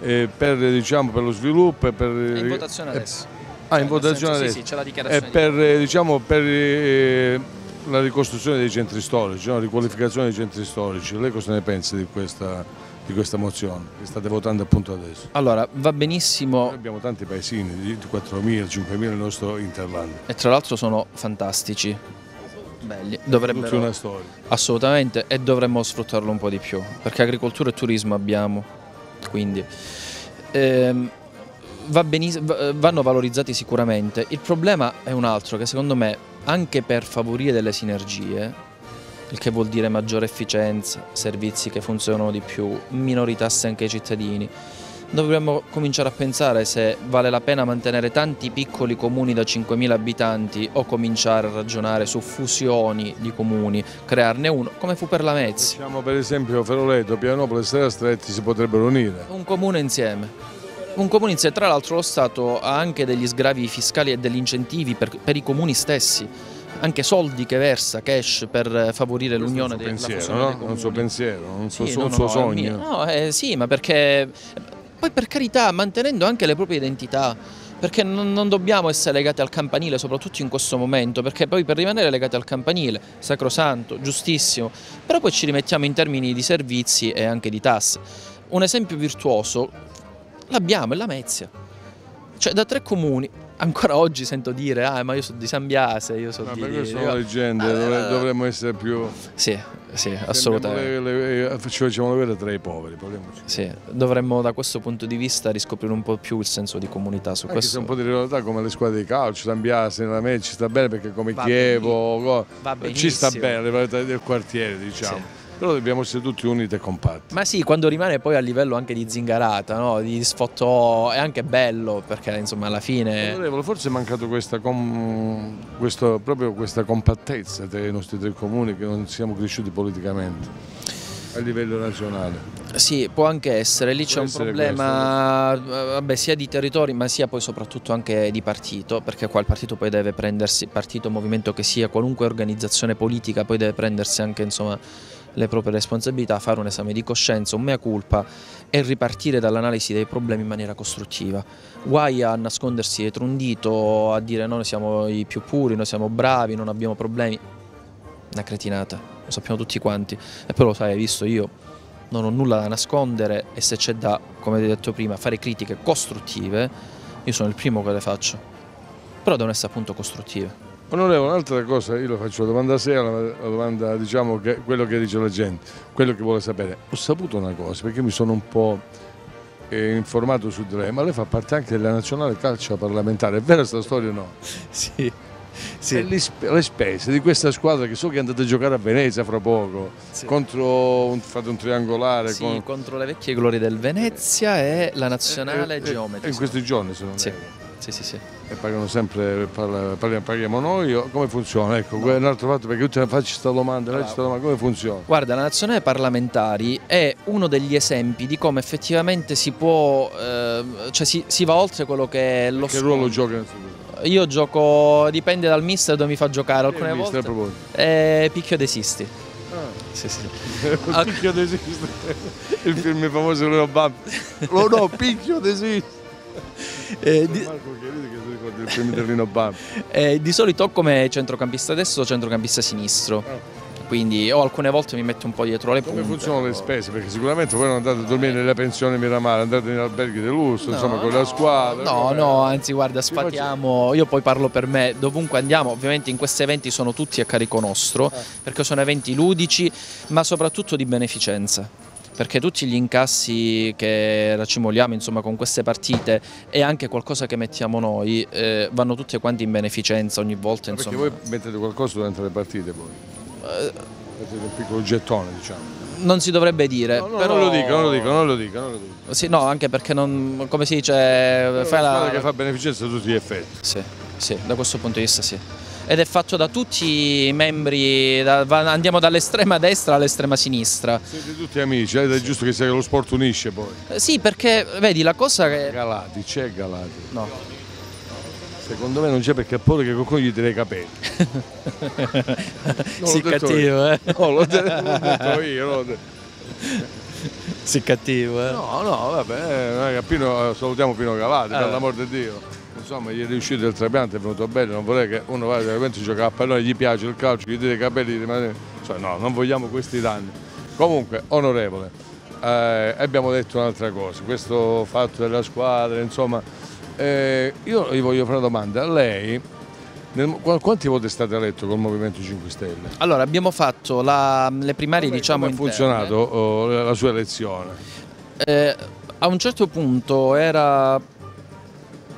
eh, per, diciamo, per lo sviluppo e per... È in votazione eh, adesso. Ah, in Cioè, votazione senso, adesso. Sì, sì, c'è la E dichiarazione. di- per, eh, diciamo, per eh, la ricostruzione dei centri storici, no? riqualificazione dei centri storici, lei cosa ne pensa di questa, di questa mozione che state votando appunto adesso? Allora, va benissimo Noi abbiamo tanti paesini, di 4.000, 5.000 nel nostro interland, e tra l'altro sono fantastici. Belli, dovrebbero una storia. Assolutamente e dovremmo sfruttarlo un po' di più, perché agricoltura e turismo abbiamo, quindi ehm, va- vanno valorizzati sicuramente. Il problema è un altro, che secondo me anche per favorire delle sinergie, il che vuol dire maggiore efficienza, servizi che funzionano di più, minori tasse anche ai cittadini, dovremmo cominciare a pensare se vale la pena mantenere tanti piccoli comuni da 5.000 abitanti o cominciare a ragionare su fusioni di comuni, crearne uno, come fu per la Mezzi. Diciamo per esempio Feroleto, Pianopoli e Strada Stretti si potrebbero unire. Un comune insieme. Un comune insieme, tra l'altro lo Stato ha anche degli sgravi fiscali e degli incentivi per, per i comuni stessi, anche soldi che versa, cash, per favorire l'unione dei suo pensiero, no? dei Un suo pensiero, un suo, Sì, un no, suo no, è sogno. No, eh, sì, ma perché poi per carità, mantenendo anche le proprie identità, perché non, non dobbiamo essere legati al campanile, soprattutto in questo momento, perché poi per rimanere legati al campanile, sacrosanto, giustissimo, però poi ci rimettiamo in termini di servizi e anche di tasse. Un esempio virtuoso l'abbiamo, è la Mezia. Cioè da tre comuni, ancora oggi sento dire, ah ma io sono di San Biase, io sono No, di... per questo io- sono leggende, dovre- dovremmo essere più... Sì, sì, assolutamente. Le- le- le- ci facciamo la guerra tra i poveri, parliamoci. Sì, dovremmo da questo punto di vista riscoprire un po' più il senso di comunità su Anche questo. un po' di realtà come le squadre di calcio, San Biase, nella me ci sta bene perché come Va Chievo, ci sta bene le varietà del quartiere diciamo. Però dobbiamo essere tutti uniti e compatti. Ma sì, quando rimane poi a livello anche di zingarata, no? di sfottò, è anche bello perché insomma alla fine... Forse è mancato questa, questo- proprio questa compattezza tra i nostri tre comuni che non siamo cresciuti politicamente a livello nazionale. Sì, può anche essere, lì c'è un problema eh, vabbè, sia di territori ma sia poi soprattutto anche di partito, perché qua il partito poi deve prendersi, partito, movimento che sia, qualunque organizzazione politica poi deve prendersi anche insomma, le proprie responsabilità, fare un esame di coscienza, un mea culpa e ripartire dall'analisi dei problemi in maniera costruttiva. Guai a nascondersi dietro un dito, a dire noi siamo i più puri, noi siamo bravi, non abbiamo problemi. Una cretinata, lo sappiamo tutti quanti. E poi lo sai, hai visto io, non ho nulla da nascondere e se c'è da, come ho detto prima, fare critiche costruttive, io sono il primo che le faccio. Però devono essere appunto costruttive. Onorevole, un'altra cosa, io lo faccio la domanda a sé, la la domanda diciamo che quello che dice la gente, quello che vuole sapere. Ho saputo una cosa, perché mi sono un po' eh, informato su di lei, ma lei fa parte anche della nazionale calcio parlamentare, è vera questa storia o no? Sì. E le, sp- le spese di questa squadra che so che andate a giocare a Venezia fra poco, Sì. contro un, fate un triangolare Sì, con- contro le vecchie glorie del Venezia e la nazionale e- e- geometri. e in questi giorni sono Sì. Sì, sì, sì. e pagano sempre, paghiamo noi, come funziona? Ecco, è un altro fatto perché tutti mi faccio questa domanda, questa domanda, come funziona? Guarda, la nazionale parlamentari è uno degli esempi di come effettivamente si può, ehm, cioè si, si va oltre quello che è lo Che ruolo gioca nel futuro? Io gioco, dipende dal mister dove mi fa giocare, alcune Il mister volte eh, picchio desisti. Sì, sì. Il picchio desiste. Il film famoso Loro Bambi. Oh no, picchio desiste. Eh, di, Marco Chiariti che si ricorda il di Lino Bambi. eh, di solito come centrocampista destro o centrocampista sinistro. quindi o alcune volte mi metto un po' dietro le punte. Come funzionano le spese? Perché sicuramente voi non andate a dormire nelle pensioni Miramare, andate negli alberghi di lusso, No, insomma con no, la squadra. No, come- no, anzi guarda, sfatiamo, io poi parlo per me, dovunque andiamo, ovviamente in questi eventi sono tutti a carico nostro, Eh. perché sono eventi ludici, ma soprattutto di beneficenza. Perché tutti gli incassi che racimoliamo insomma, con queste partite e anche qualcosa che mettiamo noi eh, vanno tutti quanti in beneficenza ogni volta. Perché Insomma. voi mettete qualcosa durante le partite poi? Mettete un piccolo gettone, diciamo. Non si dovrebbe dire, No, no, Eh, però... non lo dico, non lo dico, non lo dico, non lo dico. Sì, no, anche perché non, come si dice, È fai una la, squadra che fa beneficenza a tutti gli effetti. Sì, sì, da questo punto di vista sì. Ed è fatto da tutti i membri, da- andiamo dall'estrema destra all'estrema sinistra. Siete tutti amici, eh, ed è giusto che sia che lo sport unisce poi. Eh, Sì, perché vedi la cosa che... Galati, c'è Galati. No, Secondo me non c'è perché pure che qualcuno gli tira i capelli. Sì l'ho detto cattivo, eh. No, l'ho detto, detto io. l'ho detto. Sì cattivo, eh. No, no, vabbè, eh, noi a Pino, eh, salutiamo Pino Galati, per Eh. l'amor di Dio. Insomma, gli è riuscito il trapianto, è venuto bene, non vorrei che uno va veramente gioca a pallone, gli piace il calcio, gli tira i capelli, rimane... Cioè, no, non vogliamo questi danni. Comunque, onorevole, eh, abbiamo detto un'altra cosa, questo fatto della squadra, insomma, eh, io gli voglio fare una domanda, a lei, nel- qu- quanti voti è stato eletto col Movimento 5 Stelle? Allora, abbiamo fatto la- le primarie, Come- diciamo, come è interne. funzionato oh, la sua elezione? Eh, a un certo punto era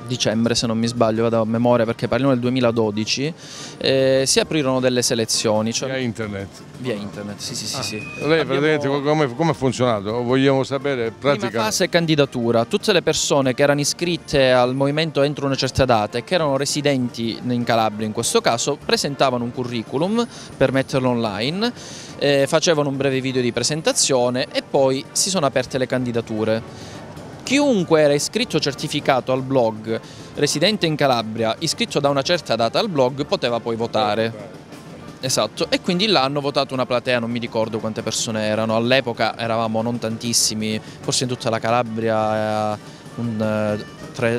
dicembre se non mi sbaglio, vado a memoria perché parliamo del 2012, eh, si aprirono delle selezioni, cioè Via internet. via internet, sì sì sì. sì. Lei Abbiamo- praticamente come, come ha funzionato? Vogliamo sapere Prima pratica. fase candidatura, tutte le persone che erano iscritte al movimento entro una certa data e che erano residenti in Calabria in questo caso presentavano un curriculum per metterlo online, eh, facevano un breve video di presentazione e poi si sono aperte le candidature. Chiunque era iscritto certificato al blog residente in Calabria, iscritto da una certa data al blog, poteva poi votare. Esatto, e quindi là hanno votato una platea, non mi ricordo quante persone erano, all'epoca eravamo non tantissimi, forse in tutta la Calabria eh, un eh,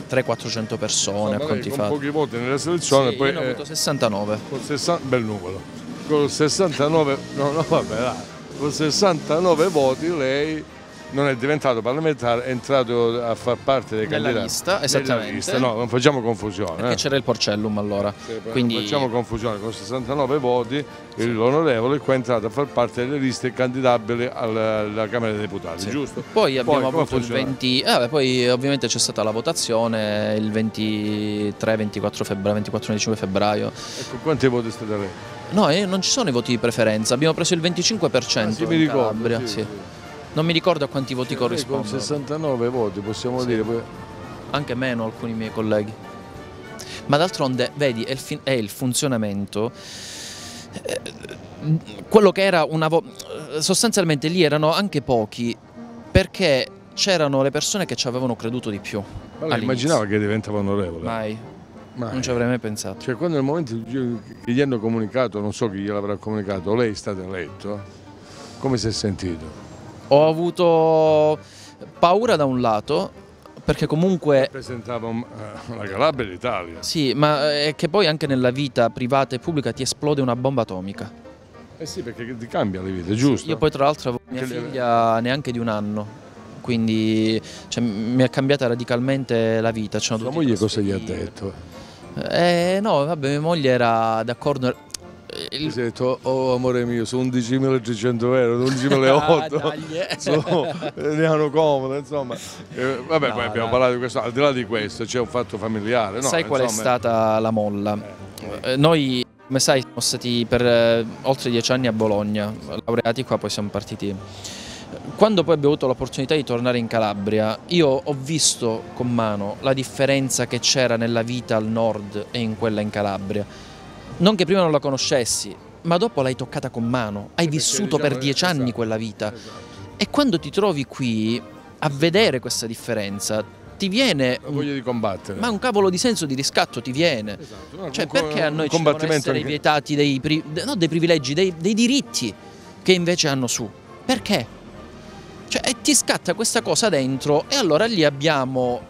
300-400 persone a conti con fatti. pochi voti nella selezione, Sì, poi io ne ho eh, avuto 69. con 60, bel numero. Con 69, no, no, vabbè, dai. con 69 voti lei non è diventato parlamentare, è entrato a far parte dei Nella candidati. lista, esattamente. lista, no, non facciamo confusione. Perché eh. c'era il porcellum allora. Non Quindi facciamo confusione, con 69 voti l'onorevole qua è entrato a far parte delle liste candidabili alla, alla Camera dei Deputati, Sì. giusto? Poi abbiamo come avuto il funziona? 20. eh, vabbè, poi ovviamente c'è stata la votazione il 23-24 febbraio, 24-25 febbraio. Ecco, quanti voti state lei? No, eh, non ci sono i voti di preferenza, abbiamo preso il 25% Ah, sì, in mi ricordo, Calabria, sì, sì. Non mi ricordo a quanti voti Lei Con corrispondono. 69 voti possiamo Sì. dire, poi- Anche meno alcuni miei colleghi. Ma d'altronde, vedi, è il, è il funzionamento. eh, Quello che era una vo- sostanzialmente lì erano anche pochi perché c'erano le persone che ci avevano creduto di più. Ma all'inizio. immaginava che diventava onorevole? Mai, Mai. non ci avrei mai pensato. Cioè, quando nel momento che gli hanno comunicato, non so chi gliel'avrà comunicato, lei è stato eletto, come si è sentito? Ho avuto paura da un lato, perché comunque Rappresentava eh, la Calabria e l'Italia. sì, ma è che poi anche nella vita privata e pubblica ti esplode una bomba atomica. Eh sì, perché ti cambia le vite, giusto? Io poi tra l'altro avevo mia le- figlia neanche di un anno, quindi cioè, mi è cambiata radicalmente la vita. Ci sono Sua dovuti moglie cosa gli ha detto? Eh, no, vabbbe, mia moglie era d'accordo. Il- si è detto, oh amore mio, sono 11.300 euro, Ah, 11.800. dai, eh. Sono- ne hanno comodo, insomma. Eh, vabbè, No, poi abbiamo dai. parlato di questo, al di là di questo c'è un fatto familiare, no? sai qual è Insomma, stata la molla? Eh, noi, come sai, siamo stati per eh, oltre dieci anni a Bologna, laureati qua, poi siamo partiti. Quando poi abbiamo avuto l'opportunità di tornare in Calabria, io ho visto con mano la differenza che c'era nella vita al nord e in quella in Calabria. Non che prima non la conoscessi, ma dopo l'hai toccata con mano, hai vissuto diciamo, per dieci anni esatto, quella vita. esatto. E quando ti trovi qui a vedere questa differenza, ti viene La voglia di combattere. ma un cavolo di senso di riscatto ti viene. Esatto, no, Cioè, perché a noi ci devono essere anche- vietati dei, pri- no, dei privilegi, dei, dei diritti che invece hanno su? Perché? Cioè, e ti scatta questa cosa dentro e allora lì abbiamo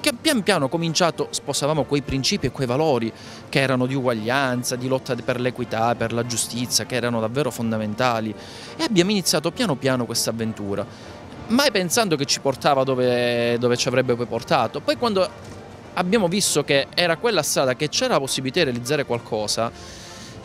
che pian piano cominciato, sposavamo quei principi e quei valori che erano di uguaglianza, di lotta per l'equità, per la giustizia, che erano davvero fondamentali e abbiamo iniziato piano piano questa avventura, mai pensando che ci portava dove, dove ci avrebbe poi portato. Poi quando abbiamo visto che era quella strada, che c'era la possibilità di realizzare qualcosa,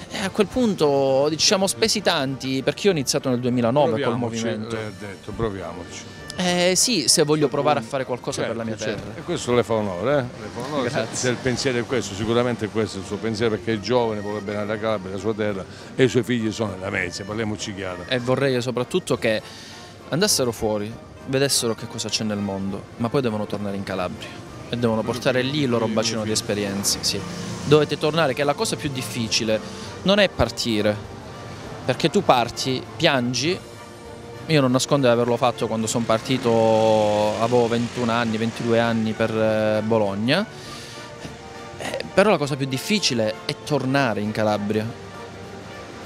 e a quel punto diciamo spesi tanti, perché io ho iniziato nel 2009 col movimento. ha detto, proviamoci. Eh sì, se voglio provare a fare qualcosa per Certo, la mia certo. terra. E questo le fa onore, eh? Le fa onore se, se il pensiero è questo, sicuramente questo è il suo pensiero perché è giovane, vuole bene alla Calabria, alla sua terra e i suoi figli sono nella Mezia, parliamoci chiaro. E vorrei soprattutto che andassero fuori, vedessero che cosa c'è nel mondo, ma poi devono tornare in Calabria e devono portare lì il loro bacino di esperienze. Sì. Dovete tornare, che la cosa più difficile non è partire, perché tu parti, piangi. Io non nascondo di averlo fatto quando sono partito, avevo 21 anni, 22 anni per eh, Bologna. Eh, Però la cosa più difficile è tornare in Calabria,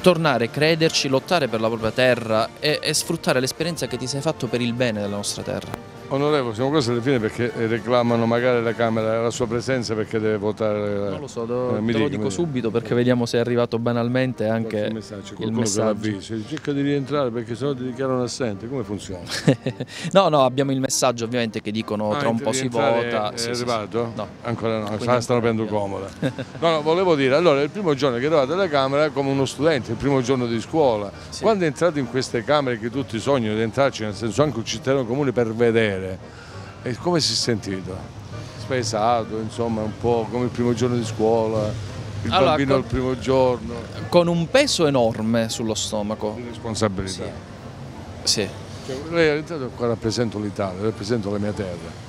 tornare, crederci, lottare per la propria terra e, e sfruttare l'esperienza che ti sei fatto per il bene della nostra terra. Onorevole, siamo quasi alla fine perché reclamano magari la Camera la sua presenza perché deve votare. Non lo so, do- Eh, te lo dica, mi dico subito perché vediamo se è arrivato banalmente anche messaggio, il messaggio. l'avvisa, cerca di rientrare perché sennò ti dichiarano assente, come funziona? no, no, abbiamo il messaggio ovviamente che dicono Ah, tra un po' si vota. È, Sì, è sì, sì. arrivato? No. Ancora no, Quindi sta- stanno prendendo comoda. No, no, volevo dire, allora il primo giorno che eravate alla Camera come uno studente, il primo giorno di scuola, Sì. quando entrate in queste Camere che tutti sognano di entrarci, nel senso anche un cittadino comune per vedere, e come si è sentito? Spesato, insomma, un po' come il primo giorno di scuola, il Allora, bambino con- il primo giorno, Con un peso enorme sullo stomaco. di responsabilità. Sì. Cioè, lei detto qua rappresento l'Italia, rappresento la mia terra.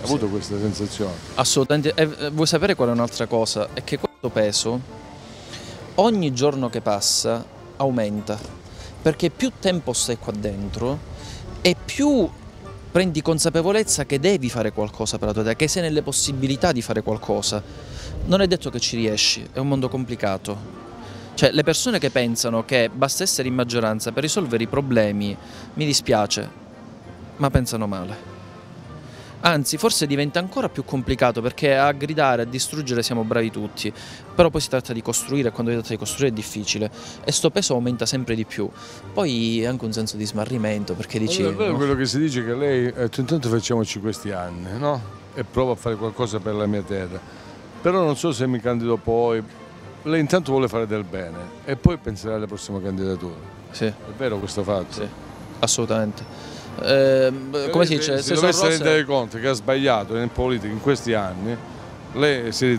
Ha avuto questa sensazione? Assolutamente. E eh, vuoi sapere qual è un'altra cosa? È che questo peso ogni giorno che passa aumenta. Perché più tempo stai qua dentro e più prendi consapevolezza che devi fare qualcosa per la tua terra, che sei nelle possibilità di fare qualcosa. Non è detto che ci riesci, è un mondo complicato. Cioè, le persone che pensano che basta essere in maggioranza per risolvere i problemi, mi dispiace, ma pensano male. Anzi, forse diventa ancora più complicato perché a gridare, a distruggere siamo bravi tutti, però poi si tratta di costruire e quando si tratta di costruire è difficile e sto peso aumenta sempre di più. Poi anche un senso di smarrimento perché dici... Allora, è vero no? quello che si dice che lei detto intanto facciamoci questi anni, no? E provo a fare qualcosa per la mia terra. Però non so se mi candido poi. Lei intanto vuole fare del bene e poi penserà alle prossime candidature. Sì, È vero questo fatto? sì, assolutamente. Ehm, come si dice? Se, se dovesse rose- rendere conto che ha sbagliato in politica in questi anni, lei si,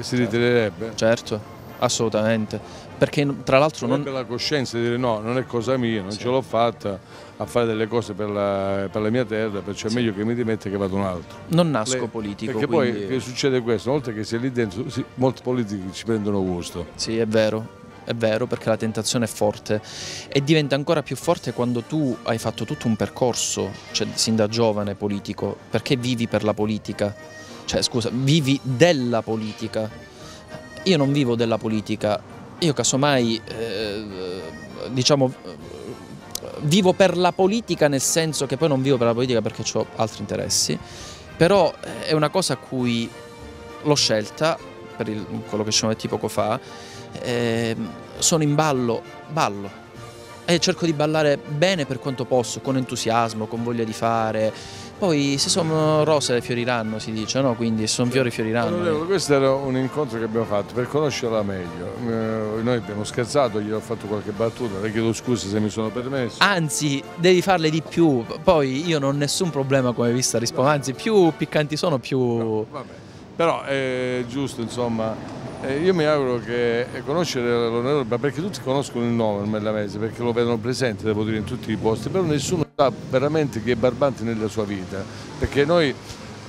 si ritirerebbe? Certo, assolutamente. Perché tra l'altro non... Avrebbe la coscienza di dire no, non è cosa mia, non ce l'ho fatta a fare delle cose per la, per la mia terra, perciò è meglio che mi dimetta che vado un altro. Non nasco Lei- politico, Perché quindi... poi succede questo? Volta che sei lì dentro, sì, molti politici ci prendono gusto. Sì, è vero, è vero perché la tentazione è forte e diventa ancora più forte quando tu hai fatto tutto un percorso, cioè sin da giovane politico, perché vivi per la politica, cioè scusa, vivi della politica. Io non vivo della politica, io casomai eh, diciamo vivo per la politica nel senso che poi non vivo per la politica perché ho altri interessi, però eh, è una cosa a cui l'ho scelta per il- quello che ci siamo detti poco fa, ehm, sono in ballo, ballo e cerco di ballare bene per quanto posso, con entusiasmo, con voglia di fare. Poi se sono rose fioriranno, si dice, no? Quindi se sono fiori fioriranno. Onorevole, questo era un incontro che abbiamo fatto per conoscerla meglio. Eh, noi abbiamo scherzato, gli ho fatto qualche battuta, le chiedo scusa se mi sono permesso. Anzi, devi farle di più. Poi io non ho nessun problema come vista rispondere, anzi, più piccanti sono, più. Vabbè. Però è giusto, insomma, eh, io mi auguro che eh, conoscere l'onorevole, perché tutti conoscono il nome Mellamese, perché lo vedono presente, devo dire, in tutti i posti, però nessuno sa veramente chi è Barbanti nella sua vita, perché noi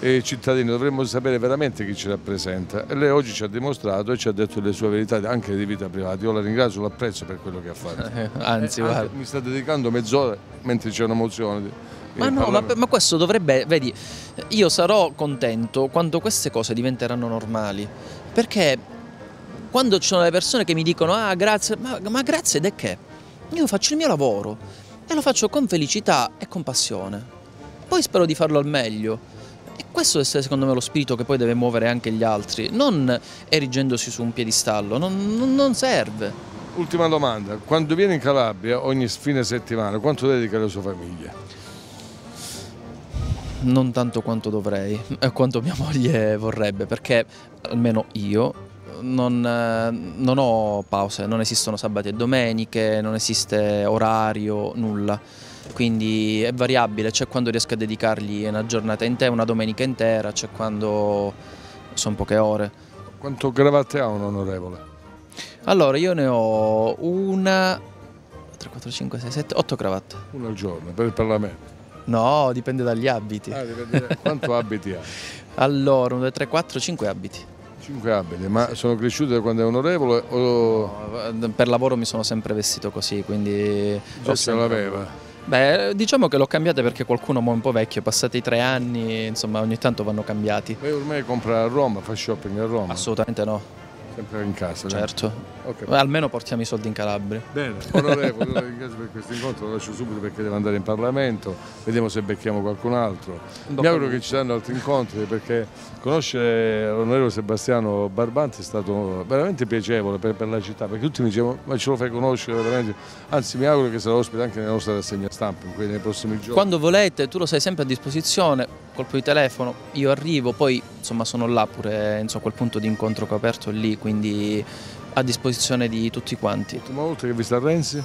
eh, cittadini dovremmo sapere veramente chi ci rappresenta e lei oggi ci ha dimostrato e ci ha detto le sue verità anche di vita privata. Io la ringrazio, l'apprezzo per quello che ha fatto. Anzi, Eh, mi sta dedicando mezz'ora mentre c'è una mozione. Ma no, ma, ma questo dovrebbe, vedi, io sarò contento quando queste cose diventeranno normali, perché quando ci sono le persone che mi dicono ah grazie, ma, ma grazie di che? Io faccio il mio lavoro e lo faccio con felicità e con passione. Poi spero di farlo al meglio. E questo è secondo me lo spirito che poi deve muovere anche gli altri, non erigendosi su un piedistallo, non, non- non serve. Ultima domanda, quando viene in Calabria ogni fine settimana, quanto dedica alla sua famiglia? Non tanto quanto dovrei, e quanto mia moglie vorrebbe, perché almeno io non, eh, non ho pause, non esistono sabati e domeniche, non esiste orario, nulla. Quindi è variabile, c'è quando riesco a dedicargli una giornata intera, una domenica intera, c'è quando sono poche ore. Quanto cravatte ha un onorevole? Allora, io ne ho una, 3, 4, 5, 6, 7, 8 cravatte. Uno al giorno per il Parlamento. No, dipende dagli abiti. Ah, dipende- quanto abiti ha? Allora, 1, 2, 3, 4, 5 abiti. Cinque abiti, ma sono cresciuti da quando è onorevole o No, Per lavoro mi sono sempre vestito così, quindi... già se sempre- l'aveva? Beh, diciamo che l'ho cambiate perché qualcuno mo è un po' vecchio, passati i tre anni, insomma ogni tanto vanno cambiati. Lei ormai compra a Roma, fa shopping a Roma, Assolutamente no, sempre in casa. certo. Ok. Beh, Almeno portiamo i soldi in Calabria. Bene, onorevole, la ringrazio per questo incontro, lo lascio subito perché devo andare in Parlamento, vediamo se becchiamo qualcun altro. Mi auguro che ci saranno altri incontri perché conoscere l'onorevole Sebastiano Barbanti è stato veramente piacevole per, per la città, perché tutti mi dicevano ma ce lo fai conoscere veramente, anzi mi auguro che sarà ospite anche nella nostra rassegna stampa in nei prossimi giorni. Quando volete, tu lo sei sempre a disposizione, colpo di telefono, io arrivo, poi insomma sono là pure, insomma quel punto di incontro che ho aperto è lì, quindi a disposizione di tutti quanti. L'ultima volta che hai visto a Renzi?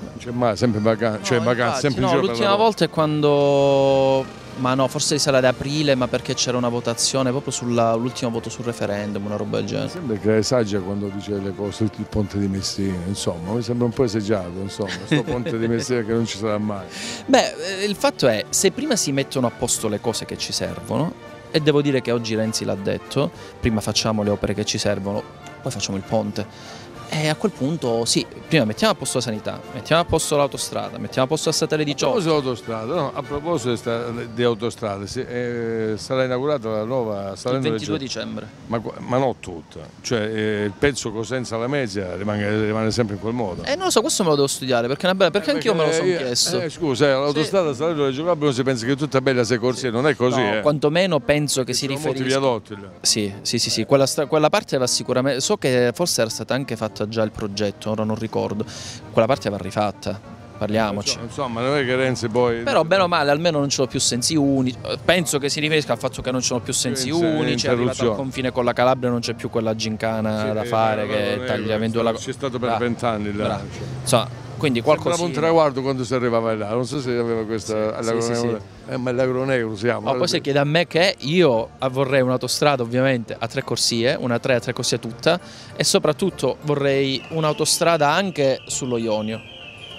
Non c'è mai, sempre in vacanza, cioè in No, vacanza, infatti, sempre in no, giro l'ultima volta è quando ma no, forse sarà ad aprile, ma perché c'era una votazione proprio sull'ultimo voto sul referendum, una roba del Mi genere. sembra che esagera quando dice le cose, il ponte di Messina, insomma, mi sembra un po' esagerato, insomma, sto ponte di Messina che non ci sarà mai. Beh, eh, il fatto è, se prima si mettono a posto le cose che ci servono, e devo dire che oggi Renzi l'ha detto, prima facciamo le opere che ci servono, poi facciamo il ponte. E a quel punto sì, prima mettiamo a posto la sanità, mettiamo a posto l'autostrada, mettiamo a posto la statale A 18. proposito di autostrada, no, a proposito di autostrade, si- eh, sarà inaugurata la nuova Il Salerno 22 Reggio- dicembre. ma, ma non tutta, cioè eh, il pezzo Cosenza alla Mezzia rimane, rimane sempre in quel modo. Eh non lo so, questo me lo devo studiare perché, è una bella, perché anch'io me lo sono io- chiesto. eh, scusa, eh, l'autostrada Salerno Reggio Calabria non si pensa che è tutta bella sei corsie, non è così. No, eh. quantomeno penso che si Ci sono molti riferisca. viadotti là. Sì, sì, sì, sì. Quella, quella parte va sicuramente. So che forse era stata anche fatta già il progetto, ora non ricordo. Quella parte va rifatta, parliamoci. Insomma, non è che Renzi poi... Però bene o male almeno non ci sono più sensi unici. Eh, Penso che si riferisca al fatto che non ci sono più sensi unici, è arrivato al confine con la Calabria non c'è più quella gincana Sì, da eh, fare no, che è taglia 22 C'è stato per vent'anni cioè. Insomma, quindi Sembrava un qualcosa. traguardo quando si arrivava là, non so se aveva questa Sì, sì, sì. Eh, ma l'agro negro siamo. Ma poi se chiede a me che io vorrei un'autostrada ovviamente a tre corsie, una tre a tre corsie tutta e soprattutto vorrei un'autostrada anche sullo Ionio,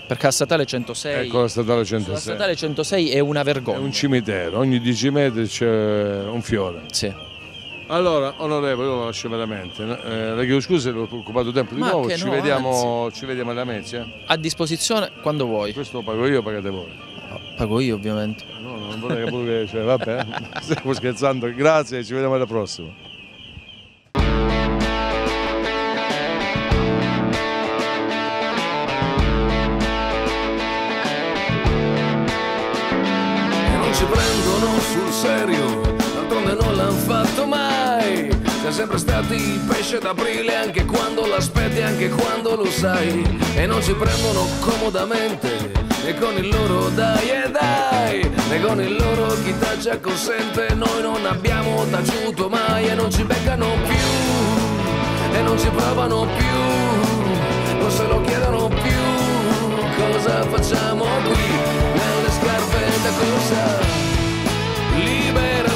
perché la statale 106, Ecco la statale la 106. statale 106 è una È vergogna. un cimitero, ogni 10 metri c'è un fiore. Sì. Allora, onorevole, io lo lascio veramente. Eh, le chiedo scusa se l'ho occupato tempo di Ma nuovo. Ci no, vediamo, ci vediamo alla Mezia. A disposizione quando vuoi. Questo lo pago io, pagate voi. Pago io ovviamente. No, non vorrei che pure cioè, vabbè, stiamo scherzando. Grazie, ci vediamo alla prossima. Siamo sempre stati il pesce d'aprile anche quando l'aspetti, anche quando lo sai. E non ci prendono comodamente E con il loro dai e dai E con il loro chi ci acconsente Noi non abbiamo taciuto mai E non ci beccano più E non ci provano più. Non se lo chiedono più Cosa facciamo qui? Nelle scarpe da corsa Libera